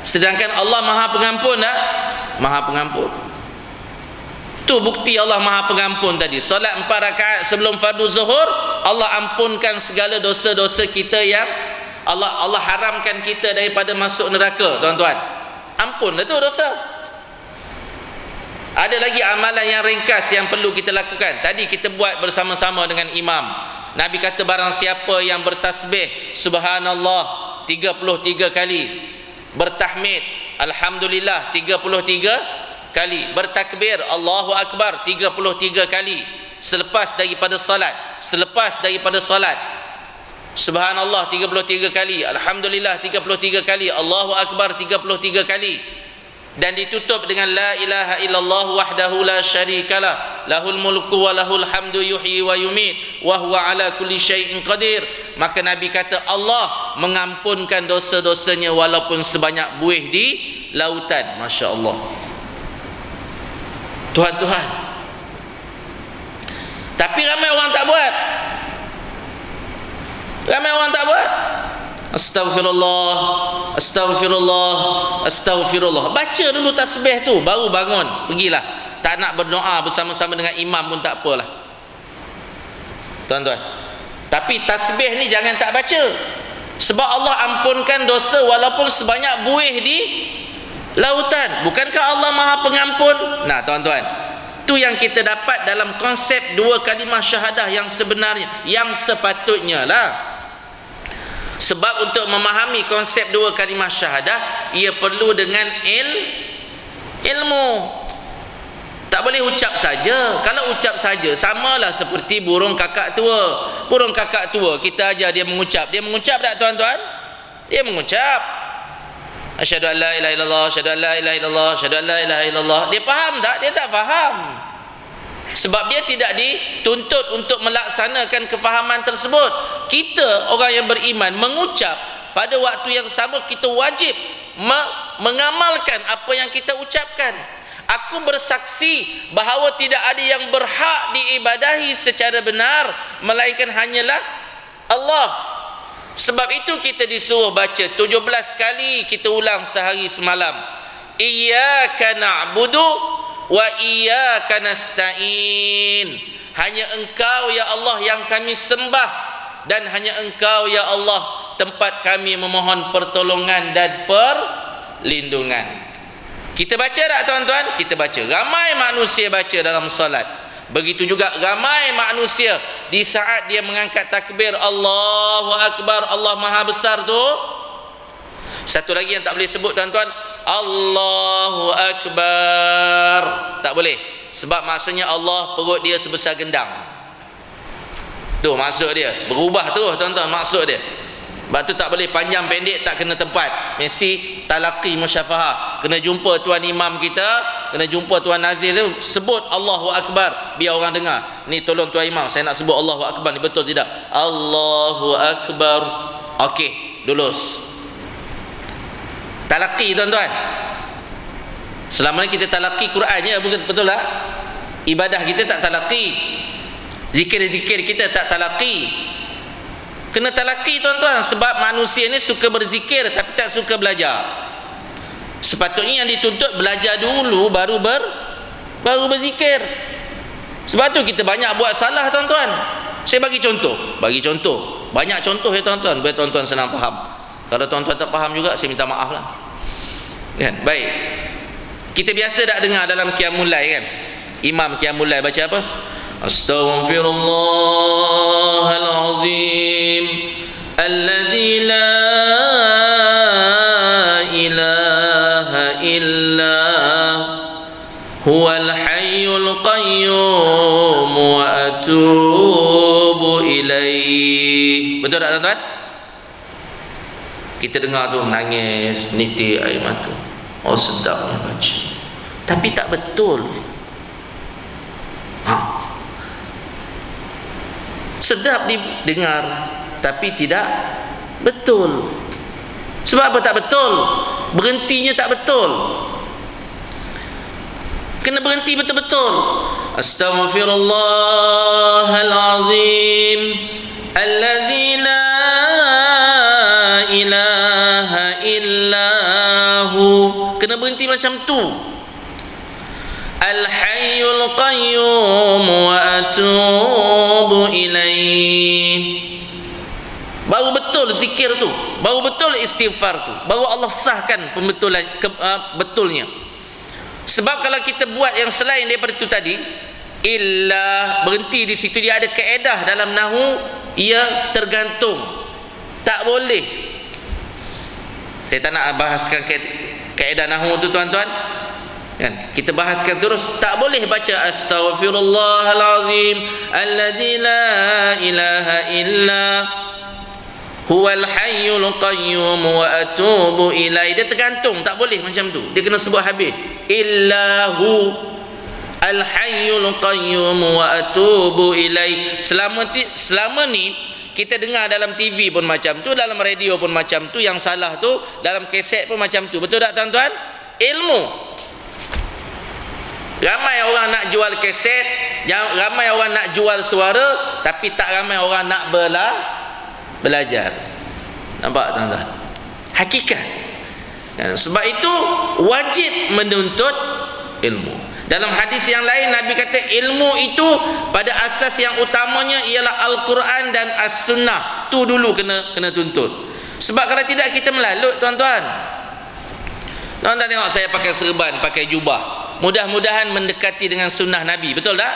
Sedangkan Allah Maha Pengampun tak? Maha Pengampun. Tu bukti Allah Maha Pengampun tadi. Solat empat rakaat sebelum fardu zuhur, Allah ampunkan segala dosa-dosa kita yang Allah Allah haramkan kita daripada masuk neraka, tuan-tuan. Ampunlah tu dosa. Ada lagi amalan yang ringkas yang perlu kita lakukan. Tadi kita buat bersama-sama dengan imam. Nabi kata barang siapa yang bertasbih subhanallah 33 kali, bertahmid alhamdulillah 33 kali, bertakbir Allahu akbar 33 kali. Selepas daripada salat, selepas daripada salat. Subhanallah 33 kali, alhamdulillah 33 kali, Allahu akbar 33 kali dan ditutup dengan la ilaha illallah wahdahu la syarikalah. Lahul mulku wa lahul hamdu yuhyi wa yumit wa huwa ala kulli syai'in qadir. Maka nabi kata Allah mengampunkan dosa-dosanya walaupun sebanyak buih di lautan. masya-Allah. Tuhan-tuhan. Tapi ramai orang tak buat. Ramai orang tak buat Astaghfirullah Astaghfirullah Astaghfirullah. Baca dulu tasbih tu Baru bangun Pergilah. Tak nak berdoa bersama-sama dengan imam pun tak apalah. Tuan-tuan. Tapi tasbih ni jangan tak baca. Sebab Allah ampunkan dosa Walaupun sebanyak buih di Lautan. Bukankah Allah maha pengampun? Nah tuan-tuan. Tu yang kita dapat dalam konsep dua kalimah syahadah yang sebenarnya Yang sepatutnya lah sebab untuk memahami konsep dua kalimah syahadah ia perlu dengan il ilmu. Tak boleh ucap saja. Kalau ucap saja samalah seperti burung kakak tua. Burung kakak tua kita ajar dia mengucap. Dia mengucap tak tuan-tuan? Dia mengucap. Asyhadu an la ilaha illallah, asyhadu an la ilaha illallah, asyhadu ilaha illallah. Dia faham tak? Dia tak faham sebab dia tidak dituntut untuk melaksanakan kefahaman tersebut. Kita orang yang beriman mengucap pada waktu yang sama kita wajib mengamalkan apa yang kita ucapkan. Aku bersaksi bahawa tidak ada yang berhak diibadahi secara benar melainkan hanyalah Allah. Sebab itu kita disuruh baca 17 kali kita ulang sehari semalam. Iyyaka na'budu wa iyyaka nasta'in. Hanya engkau ya Allah yang kami sembah. Dan hanya engkau ya Allah tempat kami memohon pertolongan dan perlindungan. Kita baca tak tuan-tuan? Kita baca. Ramai manusia baca dalam salat begitu juga ramai manusia di saat dia mengangkat takbir Allahu akbar Allah maha besar tu satu lagi yang tak boleh sebut tuan-tuan. Allahu Akbar. Tak boleh. Sebab maksudnya Allah perut dia sebesar gendang. Tu maksud dia. Berubah tu tuan-tuan maksud dia. Sebab tu tak boleh panjang pendek tak kena tempat. Mesti talaqi musyafahah. Kena jumpa tuan imam kita kena jumpa tuan nazir tu sebut Allahu Akbar biar orang dengar. Ni tolong tuan imam saya nak sebut Allahu Akbar ni betul tidak? Allahu Akbar. Okey lulus talaki tuan-tuan. Selama ni kita talaki Quran je betul tak? Ibadah kita tak talaki zikir-zikir kita tak talaki kena talaki tuan-tuan sebab manusia ni suka berzikir tapi tak suka belajar. Sepatutnya yang dituntut belajar dulu baru ber baru berzikir. Sebab tu kita banyak buat salah tuan-tuan. Saya bagi contoh. Bagi contoh. Banyak contoh ya tuan-tuan. Biar tuan-tuan senang faham kalau tuan-tuan tak faham juga saya minta maaf lah. Kan? Baik. Kita biasa tak dengar dalam qiyamul lail kan? Imam qiyamul lail baca apa? Astaghfirullahalazim. Alladzi la ilaha illa huwal hayyul qayyum wa atubu ilaih betul tak tuan-tuan kita dengar tu menangis menitik air mata. Oh sedapnya baca tapi tak betul. Ha. sedap didengar tapi tidak betul. Sebab apa tak betul? Berhentinya tak betul. Kena berhenti betul-betul. Astaghfirullahalazim. Alladzi macam tu. Al hayyul qayyum wa atubu ilaih. Baru betul zikir tu. Baru betul istighfar tu. Baru Allah sahkan pembetulan ke, uh, betulnya. Sebab kalau kita buat yang selain daripada itu tadi illa berhenti di situ. Dia ada kaedah dalam nahu ia tergantung. Tak boleh. Saya tak nak bahaskan nahwu tu tuan-tuan. Kan? Kita bahaskan terus. Tak boleh baca astaghfirullahalazim. Alladzi la ilaha illa huwal hayyul qayyum wa atubu ilai dia tergantung. Tak boleh macam tu. Dia kena sebut habis. Illahu al hayyul qayyum wa atubu ilai selama selama ni kita dengar dalam TV pun macam tu dalam radio pun macam tu yang salah tu dalam keset pun macam tu. Betul tak tuan-tuan? Ilmu. Ramai orang nak jual keset ramai orang nak jual suara tapi tak ramai orang nak bela belajar. Nampak tuan-tuan? Hakikat. Sebab itu wajib menuntut ilmu dalam hadis yang lain Nabi kata ilmu itu pada asas yang utamanya ialah Al-Quran dan As-Sunnah. Tu dulu kena kena tuntut. Sebab kalau tidak kita melalut tuan-tuan. Tuan-tuan tengok saya pakai serban pakai jubah. Mudah-mudahan mendekati dengan sunnah Nabi. Betul tak?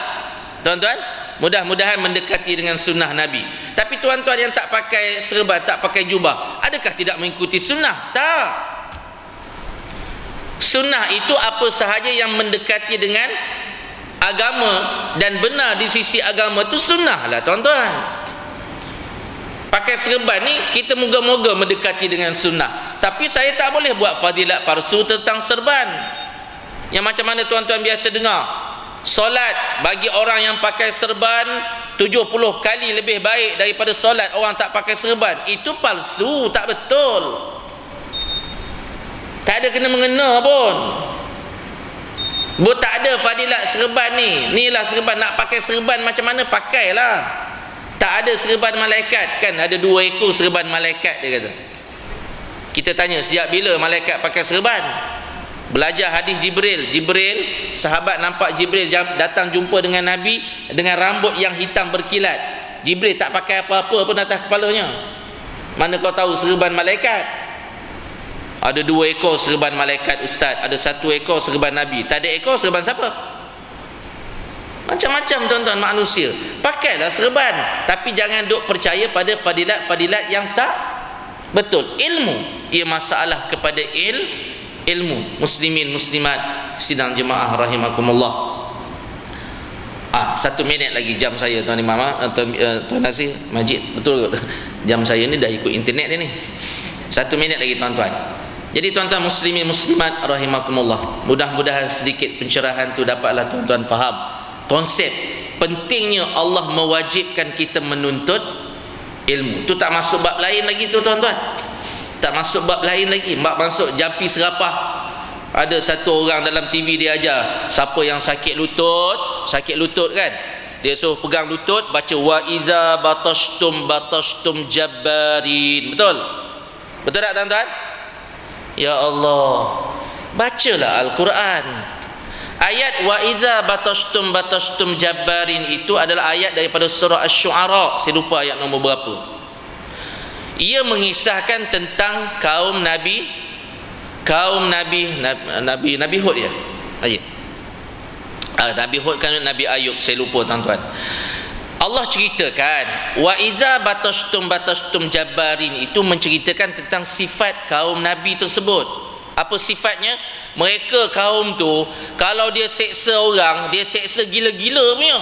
Tuan-tuan? Mudah-mudahan mendekati dengan sunnah Nabi. Tapi tuan-tuan yang tak pakai serban tak pakai jubah adakah tidak mengikuti sunnah? Tak sunnah itu apa sahaja yang mendekati dengan agama dan benar di sisi agama itu sunnah lah tuan-tuan. Pakai serban ni kita moga-moga mendekati dengan sunnah. Tapi saya tak boleh buat fadilat parsu tentang serban. Yang macam mana tuan-tuan biasa dengar? Solat bagi orang yang pakai serban 70 kali lebih baik daripada solat orang tak pakai serban. Itu palsu tak betul tak ada kena mengena pun. Buat tak ada fadilat serban ni. Inilah serban. Nak pakai serban macam mana pakailah. Tak ada serban malaikat. Kan ada dua ekor serban malaikat dia kata. Kita tanya sejak bila malaikat pakai serban? Belajar hadis Jibril. Jibril sahabat nampak Jibril datang jumpa dengan Nabi dengan rambut yang hitam berkilat. Jibril tak pakai apa-apa pun atas kepalanya. Mana kau tahu serban malaikat ada dua ekor serban malaikat ustaz. Ada satu ekor serban Nabi. Tak ada ekor serban siapa? Macam-macam tuan-tuan manusia. Pakailah serban. Tapi jangan duk percaya pada fadilat-fadilat yang tak betul. Ilmu. Ia masalah kepada il ilmu. Muslimin muslimat. Sidang jemaah rahimakumullah. Ah satu minit lagi jam saya tuan imam ah, tuan, uh, tuan nasi majid betul jam saya ni dah ikut internet ni. Satu minit lagi tuan-tuan jadi tuan-tuan muslimin muslimat rahimakumullah. Mudah-mudahan sedikit pencerahan tu dapatlah tuan-tuan faham. Konsep pentingnya Allah mewajibkan kita menuntut ilmu. Tu tak masuk bab lain lagi tu tuan-tuan. Tak masuk bab lain lagi. Bab masuk jampi serapah. Ada satu orang dalam TV dia ajar siapa yang sakit lutut sakit lutut kan? Dia suruh pegang lutut baca wa iza batashtum batashtum jabbarin. Betul? Betul tak tuan-tuan ya Allah bacalah al-Quran. Ayat wa iza batashtum batashtum jabbarin itu adalah ayat daripada surah asy-syu'ara saya lupa ayat nombor berapa. Ia mengisahkan tentang kaum nabi kaum nabi nabi nabi hud ya? Ayat. Ah, nabi hud kan nabi ayub. Saya lupa tuan-tuan Allah ceritakan wa iza batashtum batashtum jabarin itu menceritakan tentang sifat kaum nabi tersebut. Apa sifatnya? Mereka kaum tu kalau dia seksa orang dia seksa gila-gila punya.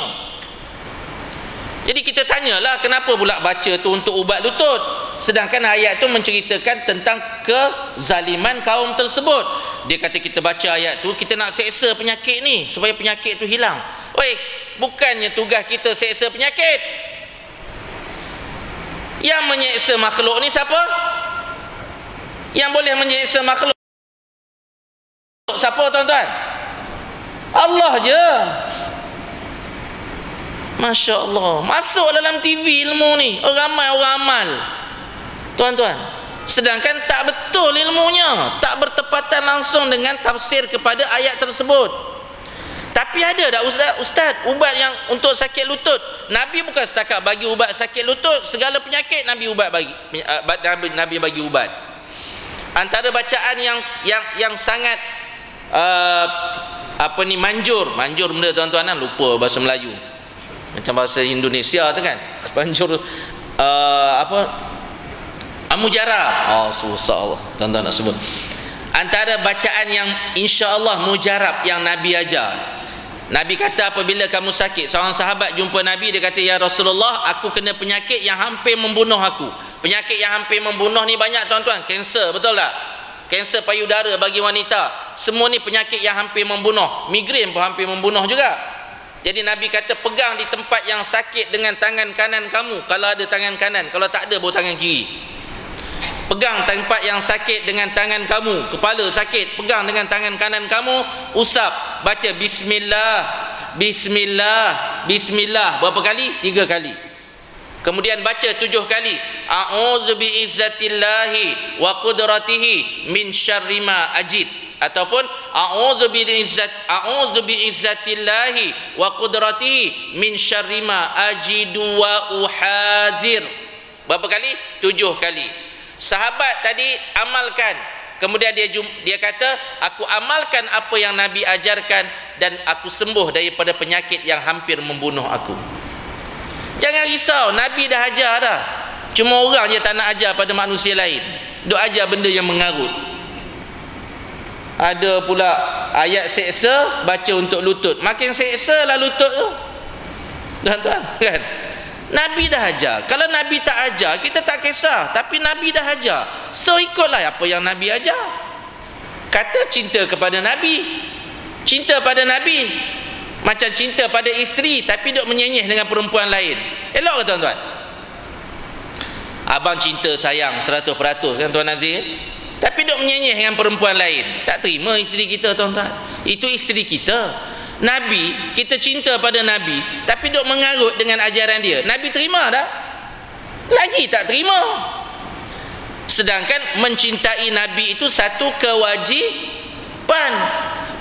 Jadi kita tanyalah kenapa pula baca tu untuk ubat lutut? Sedangkan ayat tu menceritakan tentang kezaliman kaum tersebut. Dia kata kita baca ayat tu kita nak seksa penyakit ni supaya penyakit tu hilang Weh, bukannya tugas kita seksa penyakit? Yang menyeksa makhluk ni siapa? yang boleh menyeksa makhluk siapa tuan-tuan? Allah je. Masya Allah Masuk dalam TV ilmu ni. Orang ramai orang amal. Tuan-tuan Sedangkan tak betul ilmunya. Tak bertepatan langsung dengan tafsir kepada ayat tersebut tapi ada tak ustaz? Ustaz, ubat yang untuk sakit lutut. Nabi bukan setakat bagi ubat sakit lutut, segala penyakit Nabi ubat bagi uh, Nabi, Nabi bagi ubat. Antara bacaan yang yang yang sangat uh, apa ni manjur, manjur benda tuan-tuan kan lupa bahasa Melayu macam bahasa Indonesia tu kan banjur uh, apa amujarab oh susah Allah tuan-tuan nak sebut antara bacaan yang insya-Allah mujarab yang Nabi ajar Nabi kata apabila kamu sakit seorang sahabat jumpa Nabi dia kata ya Rasulullah aku kena penyakit yang hampir membunuh aku. Penyakit yang hampir membunuh ni banyak tuan-tuan. Kanser betul tak? Kanser payudara bagi wanita. Semua ni penyakit yang hampir membunuh. Migrain pun hampir membunuh juga. Jadi Nabi kata pegang di tempat yang sakit dengan tangan kanan kamu. Kalau ada tangan kanan, kalau tak ada bawa tangan kiri. Pegang tempat yang sakit dengan tangan kamu, kepala sakit, pegang dengan tangan kanan kamu, usap, baca bismillah, bismillah, bismillah. Berapa kali? Tiga kali. kemudian baca tujuh kali. A'udzu bi izzatillahi wa qudratihi min syarri ma ajid. Ataupun a'udzu bi izzat a'udzu bi izzatillahi wa qudratihi min syarri ma ajidu wa uhadzir berapa kali? Tujuh kali sahabat tadi amalkan kemudian dia dia kata aku amalkan apa yang nabi ajarkan dan aku sembuh daripada penyakit yang hampir membunuh aku Jangan risau, Nabi dah ajar dah. Cuma orang je tak nak ajar pada manusia lain. Duk ajar benda yang mengarut. Ada pula ayat seksa baca untuk lutut. Makin seksa lah lutut tu. Tuan-tuan, kan? Nabi dah ajar. Kalau Nabi tak ajar, kita tak kisah. Tapi Nabi dah ajar. So ikutlah apa yang Nabi ajar. Kata cinta kepada Nabi. Cinta pada Nabi macam cinta pada isteri tapi duk menyenyeh dengan perempuan lain elok ke tuan-tuan abang cinta sayang 100% kan tuan Nazir tapi duk menyenyeh dengan perempuan lain tak terima isteri kita tuan-tuan itu isteri kita Nabi kita cinta pada Nabi tapi duk mengarut dengan ajaran dia. Nabi terima tak? Lagi tak terima. Sedangkan mencintai Nabi itu satu kewajipan.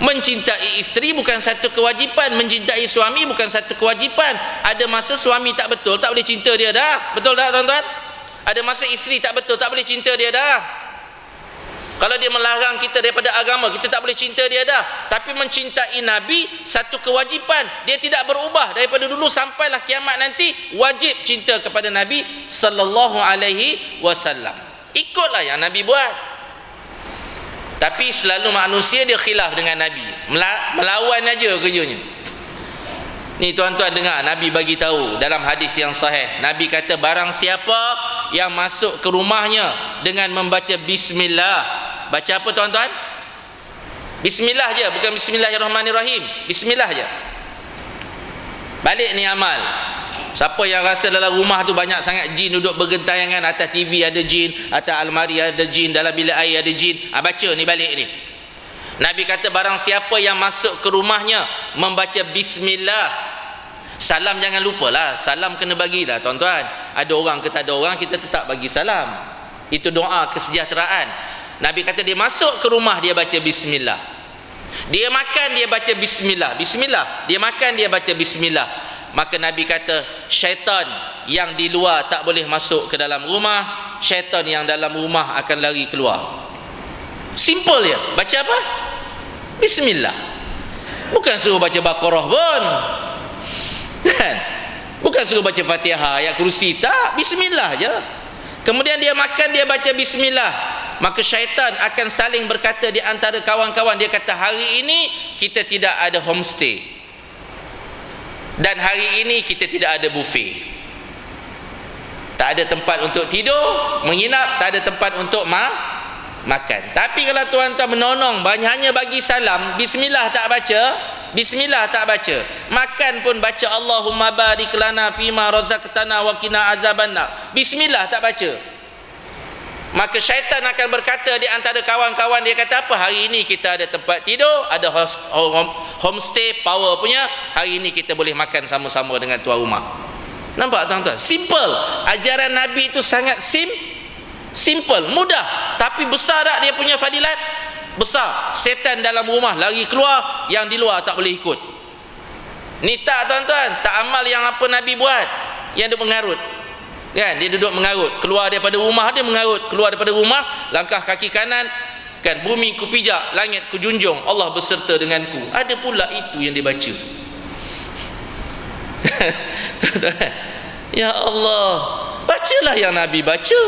Mencintai isteri bukan satu kewajipan. Mencintai suami bukan satu kewajipan. Ada masa suami tak betul tak boleh cinta dia dah. Betul tak tuan-tuan? Ada masa isteri tak betul tak boleh cinta dia dah kalau dia melarang kita daripada agama kita tak boleh cinta dia dah. Tapi mencintai nabi satu kewajipan. Dia tidak berubah daripada dulu sampailah kiamat nanti wajib cinta kepada nabi sallallahu alaihi wasallam. Ikutlah yang nabi buat. Tapi selalu manusia dia khilaf dengan Nabi. Melawan aja kerjanya ni tuan-tuan dengar Nabi bagi tahu dalam hadis yang sahih. Nabi kata barang siapa yang masuk ke rumahnya dengan membaca bismillah. Baca apa tuan-tuan? Bismillah je bukan bismillahirrahmanirrahim. Bismillah je. Balik ni amal. Siapa yang rasa dalam rumah tu banyak sangat jin duduk bergentayangan atas TV ada jin, atas almari ada jin, dalam bilik air ada jin. Ha, baca ni balik ni. Nabi kata barang siapa yang masuk ke rumahnya membaca bismillah. Salam jangan lupalah. Salam kena bagilah tuan-tuan. Ada orang ke tak ada orang kita tetap bagi salam. Itu doa kesejahteraan. Nabi kata dia masuk ke rumah dia baca bismillah. Dia makan dia baca bismillah. Bismillah. Dia makan dia baca bismillah maka Nabi kata syaitan yang di luar tak boleh masuk ke dalam rumah syaitan yang dalam rumah akan lari keluar simple ya baca apa bismillah. Bukan suruh baca baqarah pun. Kan? Bukan suruh baca fatihah ayat kursi tak bismillah je. Kemudian dia makan dia baca bismillah. Maka syaitan akan saling berkata di antara kawan-kawan. Dia kata hari ini kita tidak ada homestay. Dan hari ini kita tidak ada buffet. Tak ada tempat untuk tidur menginap. Tak ada tempat untuk ma makan. Tapi kalau tuan-tuan menonong hanya bagi salam bismillah tak baca bismillah tak baca. Makan pun baca Allahumma barik lana fima razaqtana wa qina azabannar. Bismillah tak baca. Maka syaitan akan berkata di antara kawan-kawan dia kata apa hari ini kita ada tempat tidur ada host, home, homestay power punya. Hari ini kita boleh makan sama-sama dengan tuan rumah. Nampak tuan-tuan? Simple. Ajaran nabi itu sangat sim simple mudah. Tapi besar tak dia punya fadilat? Besar. Setan dalam rumah lari keluar yang di luar tak boleh ikut. Ni tak tuan-tuan. Tak amal yang apa nabi buat. Yang dia mengarut. Kan? Dia duduk mengarut. Keluar daripada rumah dia mengarut. Keluar daripada rumah langkah kaki kanan. Kan? Bumi ku pijak langit ku junjung. Allah berserta denganku. Ada pula itu yang dia baca. Ya Allah bacalah yang Nabi baca.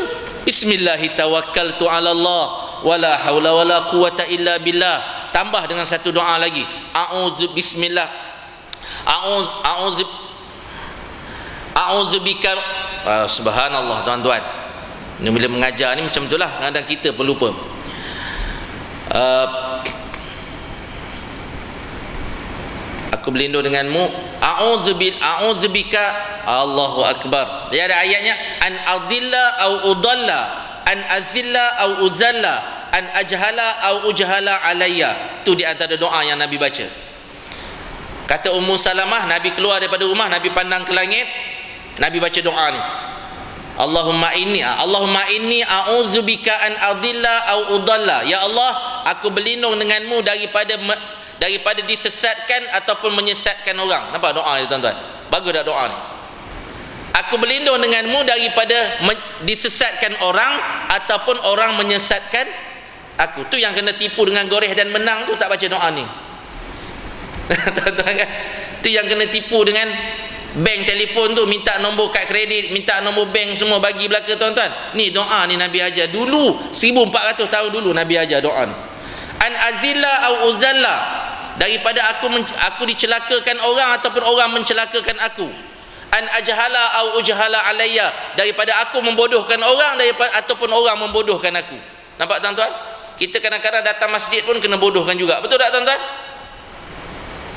Bismillahirrahmanirrahim wala haula wala quwata illa billah. Tambah dengan satu doa lagi. A'udzu bismillah. A'udzu a'udzu a'udzubika uh, subhanallah tuan-tuan. Ni bila mengajar ni macam itulah kadang kita pun lupa. Uh, aku berlindung denganmu. A'udzubil a'udzubika Allahu akbar. Dia ada ayatnya. An adilla au udalla. An azilla au uzalla. An ajhala au ujhala alayya. Tu di antara doa yang nabi baca. Kata ummu salamah nabi keluar daripada rumah nabi pandang ke langit. Nabi baca doa ni. Allahumma inni Allahumma inni a'udzubika an adilla au udalla. Ya Allah aku berlindung denganmu daripada daripada disesatkan ataupun menyesatkan orang. Nampak doa ni tuan-tuan? Bagus tak doa ni? Aku berlindung denganmu daripada disesatkan orang ataupun orang menyesatkan aku. Tu yang kena tipu dengan goreh dan menang tu tak baca doa ni. Tuan-tuan kan? Tu yang kena tipu dengan bank telefon tu minta nombor kad kredit minta nombor bank semua bagi belaka tuan-tuan. Ni doa ni Nabi ajar dulu. 1400 tahun dulu Nabi ajar doa ni an azilla au uzalla. Daripada aku aku dicelakakan orang ataupun orang mencelakakan aku. An ajhala au ujhala alayya. Daripada aku membodohkan orang daripada ataupun orang membodohkan aku. Nampak tuan-tuan? Kita kadang-kadang datang masjid pun kena bodohkan juga. Betul tak tuan-tuan?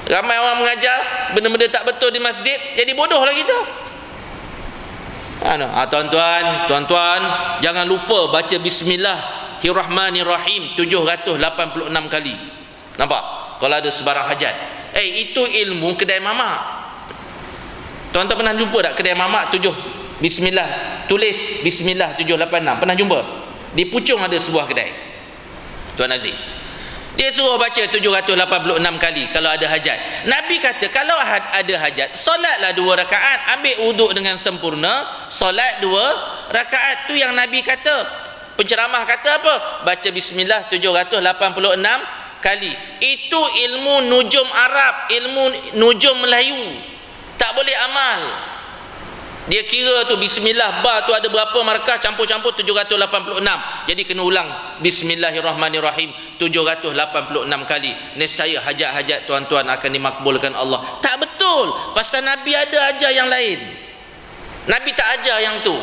Ramai orang mengajar benda-benda tak betul di masjid jadi bodohlah kita ha, tuan-tuan tuan-tuan jangan lupa baca bismillahirrahmanirrahim. 786 kali. Nampak? Kalau ada sebarang hajat. Eh itu ilmu kedai mamak. Tuan-tuan pernah jumpa tak kedai mamak tujuh? Bismillah. Tulis bismillah 786 pernah jumpa? Di pucung ada sebuah kedai. Tuan Aziz. Dia suruh baca 786 kali kalau ada hajat. Nabi kata kalau ada hajat, solatlah dua rakaat, ambil uduk dengan sempurna, solat dua rakaat. Tu yang Nabi kata. Penceramah kata apa? Baca bismillah 786 kali. Itu ilmu nujum Arab, ilmu nujum Melayu. Tak boleh amal. Dia kira tu bismillah ba tu ada berapa markah campur-campur 786 jadi kena ulang bismillahirrahmanirrahim 786 kali. Nescaya hajat-hajat tuan-tuan akan dimakbulkan Allah. Tak betul. Pasal nabi ada ajar yang lain. Nabi tak ajar yang tu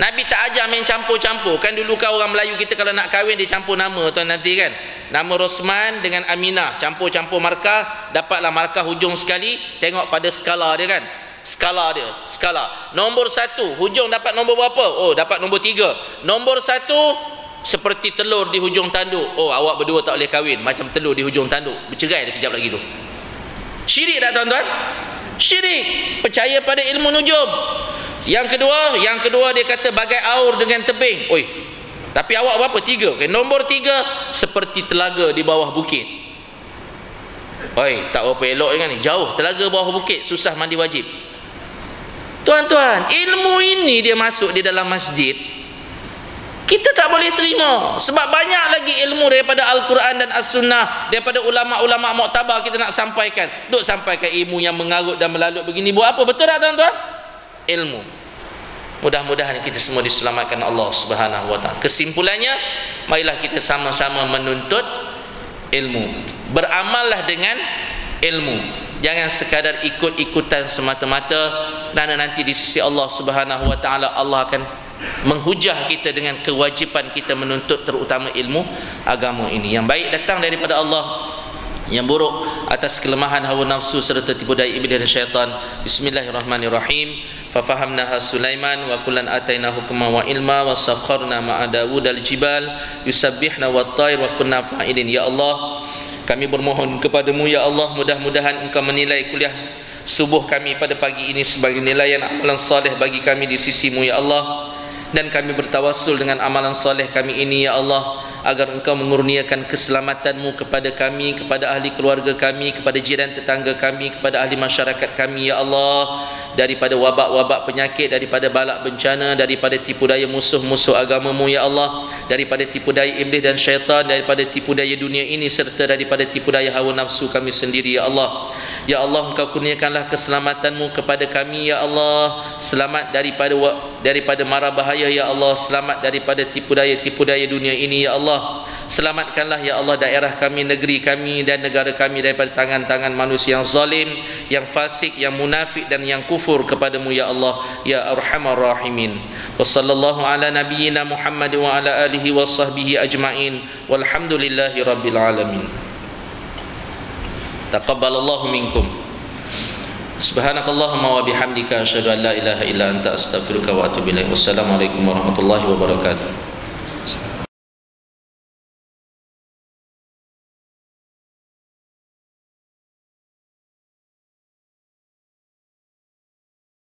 Nabi tak ajar main campur-campur. Kan dulu kan orang Melayu kita kalau nak kahwin dia campur nama tuan Nazir kan? Nama Rosman dengan Aminah. Campur-campur markah dapatlah markah hujung sekali tengok pada skala dia kan? Skala dia skala. Nombor satu hujung dapat nombor berapa? Oh dapat nombor tiga. Nombor satu seperti telur di hujung tanduk. Oh awak berdua tak boleh kahwin. Macam telur di hujung tanduk. Bercerai dia kejap lagi tu. Syirik tak tuan-tuan syirik. Percaya pada ilmu nujum. Yang kedua yang kedua dia kata bagai aur dengan tebing. Oi. Tapi awak berapa? Tiga. Okay. nombor tiga seperti telaga di bawah bukit. Oi tak apa elok kan ni. Jauh telaga bawah bukit susah mandi wajib. Tuan-tuan, ilmu ini dia masuk di dalam masjid. Kita tak boleh terima sebab banyak lagi ilmu daripada Al-Quran dan As-Sunnah daripada ulama-ulama muktabar kita nak sampaikan. Duk sampaikan ilmu yang mengarut dan melalut begini buat apa? Betul tak tuan-tuan? Ilmu. Mudah-mudahan kita semua diselamatkan Allah Subhanahu wa taala. Kesimpulannya, marilah kita sama-sama menuntut ilmu. Beramallah dengan ilmu jangan sekadar ikut-ikutan semata-mata kerana nanti di sisi Allah Subhanahu wa taala Allah akan menghujah kita dengan kewajipan kita menuntut terutama ilmu agama ini. Yang baik datang daripada Allah yang buruk atas kelemahan hawa nafsu serta tipu daya iblis dan syaitan. Bismillahirrahmanirrahim. Fafahamnaha sulaiman wa kullan ataina hukma wa ilma wa sakharna ma'a daud al jibal yusabbihna wat tayr wa kunna fa'ilin. Ya Allah kami bermohon kepadamu ya Allah mudah-mudahan engkau menilai kuliah subuh kami pada pagi ini sebagai nilaian amalan soleh bagi kami di sisimu ya Allah dan kami bertawassul dengan amalan soleh kami ini ya Allah agar engkau mengurniakan keselamatanmu kepada kami kepada ahli keluarga kami kepada jiran tetangga kami kepada ahli masyarakat kami ya Allah. Daripada wabak-wabak penyakit daripada balak bencana daripada tipu daya musuh-musuh agamamu ya Allah. Daripada tipu daya iblis dan syaitan daripada tipu daya dunia ini serta daripada tipu daya hawa nafsu kami sendiri ya Allah. Ya Allah engkau kurniakanlah keselamatanmu kepada kami ya Allah. Selamat daripada daripada mara bahaya ya Allah. Selamat daripada tipu daya tipu daya dunia ini ya Allah Allah Selamatkanlah ya Allah daerah kami, negeri kami dan negara kami daripada tangan-tangan manusia yang zalim, yang fasik, yang munafik dan yang kufur kepadamu ya Allah ya Arhamar Rahimin. Wa sallallahu ala nabiyyina Muhammad wa ala alihi wa sahbihi ajma'in. Walhamdulillahi rabbil alamin. Taqabbalallahu minkum. Subhanakallahumma wa bihamdika asyhadu an la ilaha illa anta astaghfiruka wa atubu ilaik. Wassalamualaikum warahmatullahi wabarakatuh.